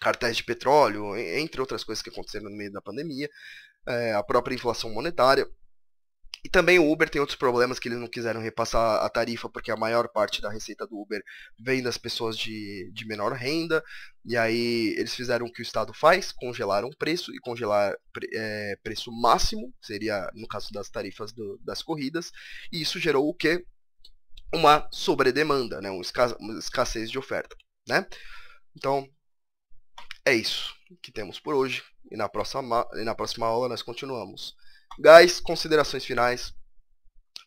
S1: cartéis de petróleo, entre outras coisas que aconteceram no meio da pandemia, é, a própria inflação monetária. E também o Uber tem outros problemas que eles não quiseram repassar a tarifa, porque a maior parte da receita do Uber vem das pessoas de, de menor renda. E aí eles fizeram o que o Estado faz, congelaram o preço e congelar é, preço máximo, seria no caso das tarifas do, das corridas. E isso gerou o que? Uma sobredemanda, né? uma escassez de oferta. Né? Então, é isso que temos por hoje. E na próxima, e na próxima aula nós continuamos. Guys, considerações finais.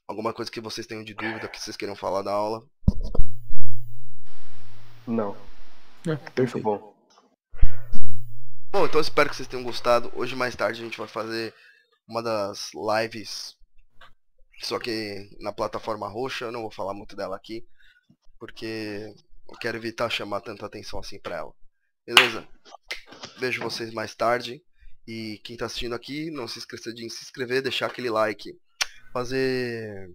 S1: Alguma coisa que vocês tenham de dúvida, que vocês queiram falar da aula?
S2: Não.
S3: É,
S2: Muito
S3: perfeito.
S2: bom.
S1: Bom, então espero que vocês tenham gostado. Hoje mais tarde a gente vai fazer uma das lives, só que na plataforma roxa. Eu não vou falar muito dela aqui, porque eu quero evitar chamar tanta atenção assim pra ela. Beleza? Vejo vocês mais tarde. E quem tá assistindo aqui, não se esqueça de se inscrever, deixar aquele like, fazer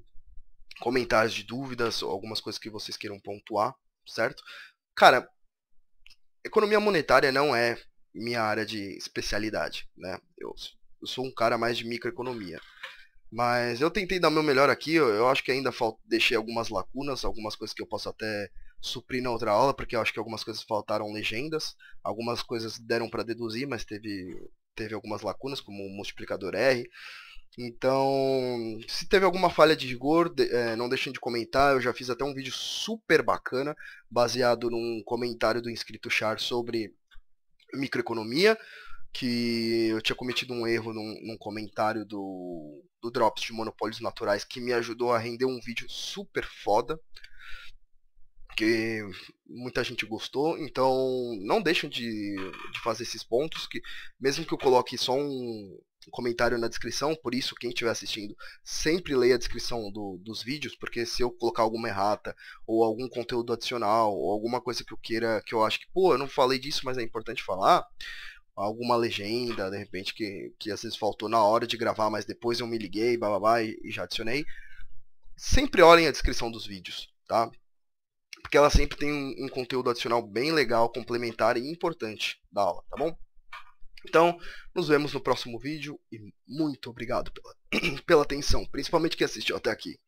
S1: comentários de dúvidas ou algumas coisas que vocês queiram pontuar, certo? Cara, economia monetária não é minha área de especialidade, né? Eu, eu sou um cara mais de microeconomia. Mas eu tentei dar meu melhor aqui, eu, eu acho que ainda fal- deixei algumas lacunas, algumas coisas que eu posso até suprir na outra aula, porque eu acho que algumas coisas faltaram legendas, algumas coisas deram para deduzir, mas teve, teve algumas lacunas, como o multiplicador R. Então, se teve alguma falha de rigor, eh, não deixem de comentar. Eu já fiz até um vídeo super bacana, baseado num comentário do inscrito Char sobre microeconomia, que eu tinha cometido um erro num, num comentário do, do Drops de Monopólios Naturais, que me ajudou a render um vídeo super foda, que muita gente gostou. Então, não deixem de, de fazer esses pontos, que mesmo que eu coloque só um comentário na descrição, por isso quem estiver assistindo, sempre leia a descrição do- dos vídeos, porque se eu colocar alguma errata, ou algum conteúdo adicional, ou alguma coisa que eu queira, que eu acho que, pô, eu não falei disso, mas é importante falar, alguma legenda, de repente, que, que às vezes faltou na hora de gravar, mas depois eu me liguei, bababá, e, e já adicionei. Sempre olhem a descrição dos vídeos, tá? Porque ela sempre tem um, um conteúdo adicional bem legal, complementar e importante da aula, tá bom? Então, nos vemos no próximo vídeo e muito obrigado pela, [CLEARS THROAT] pela atenção, principalmente quem assistiu até aqui.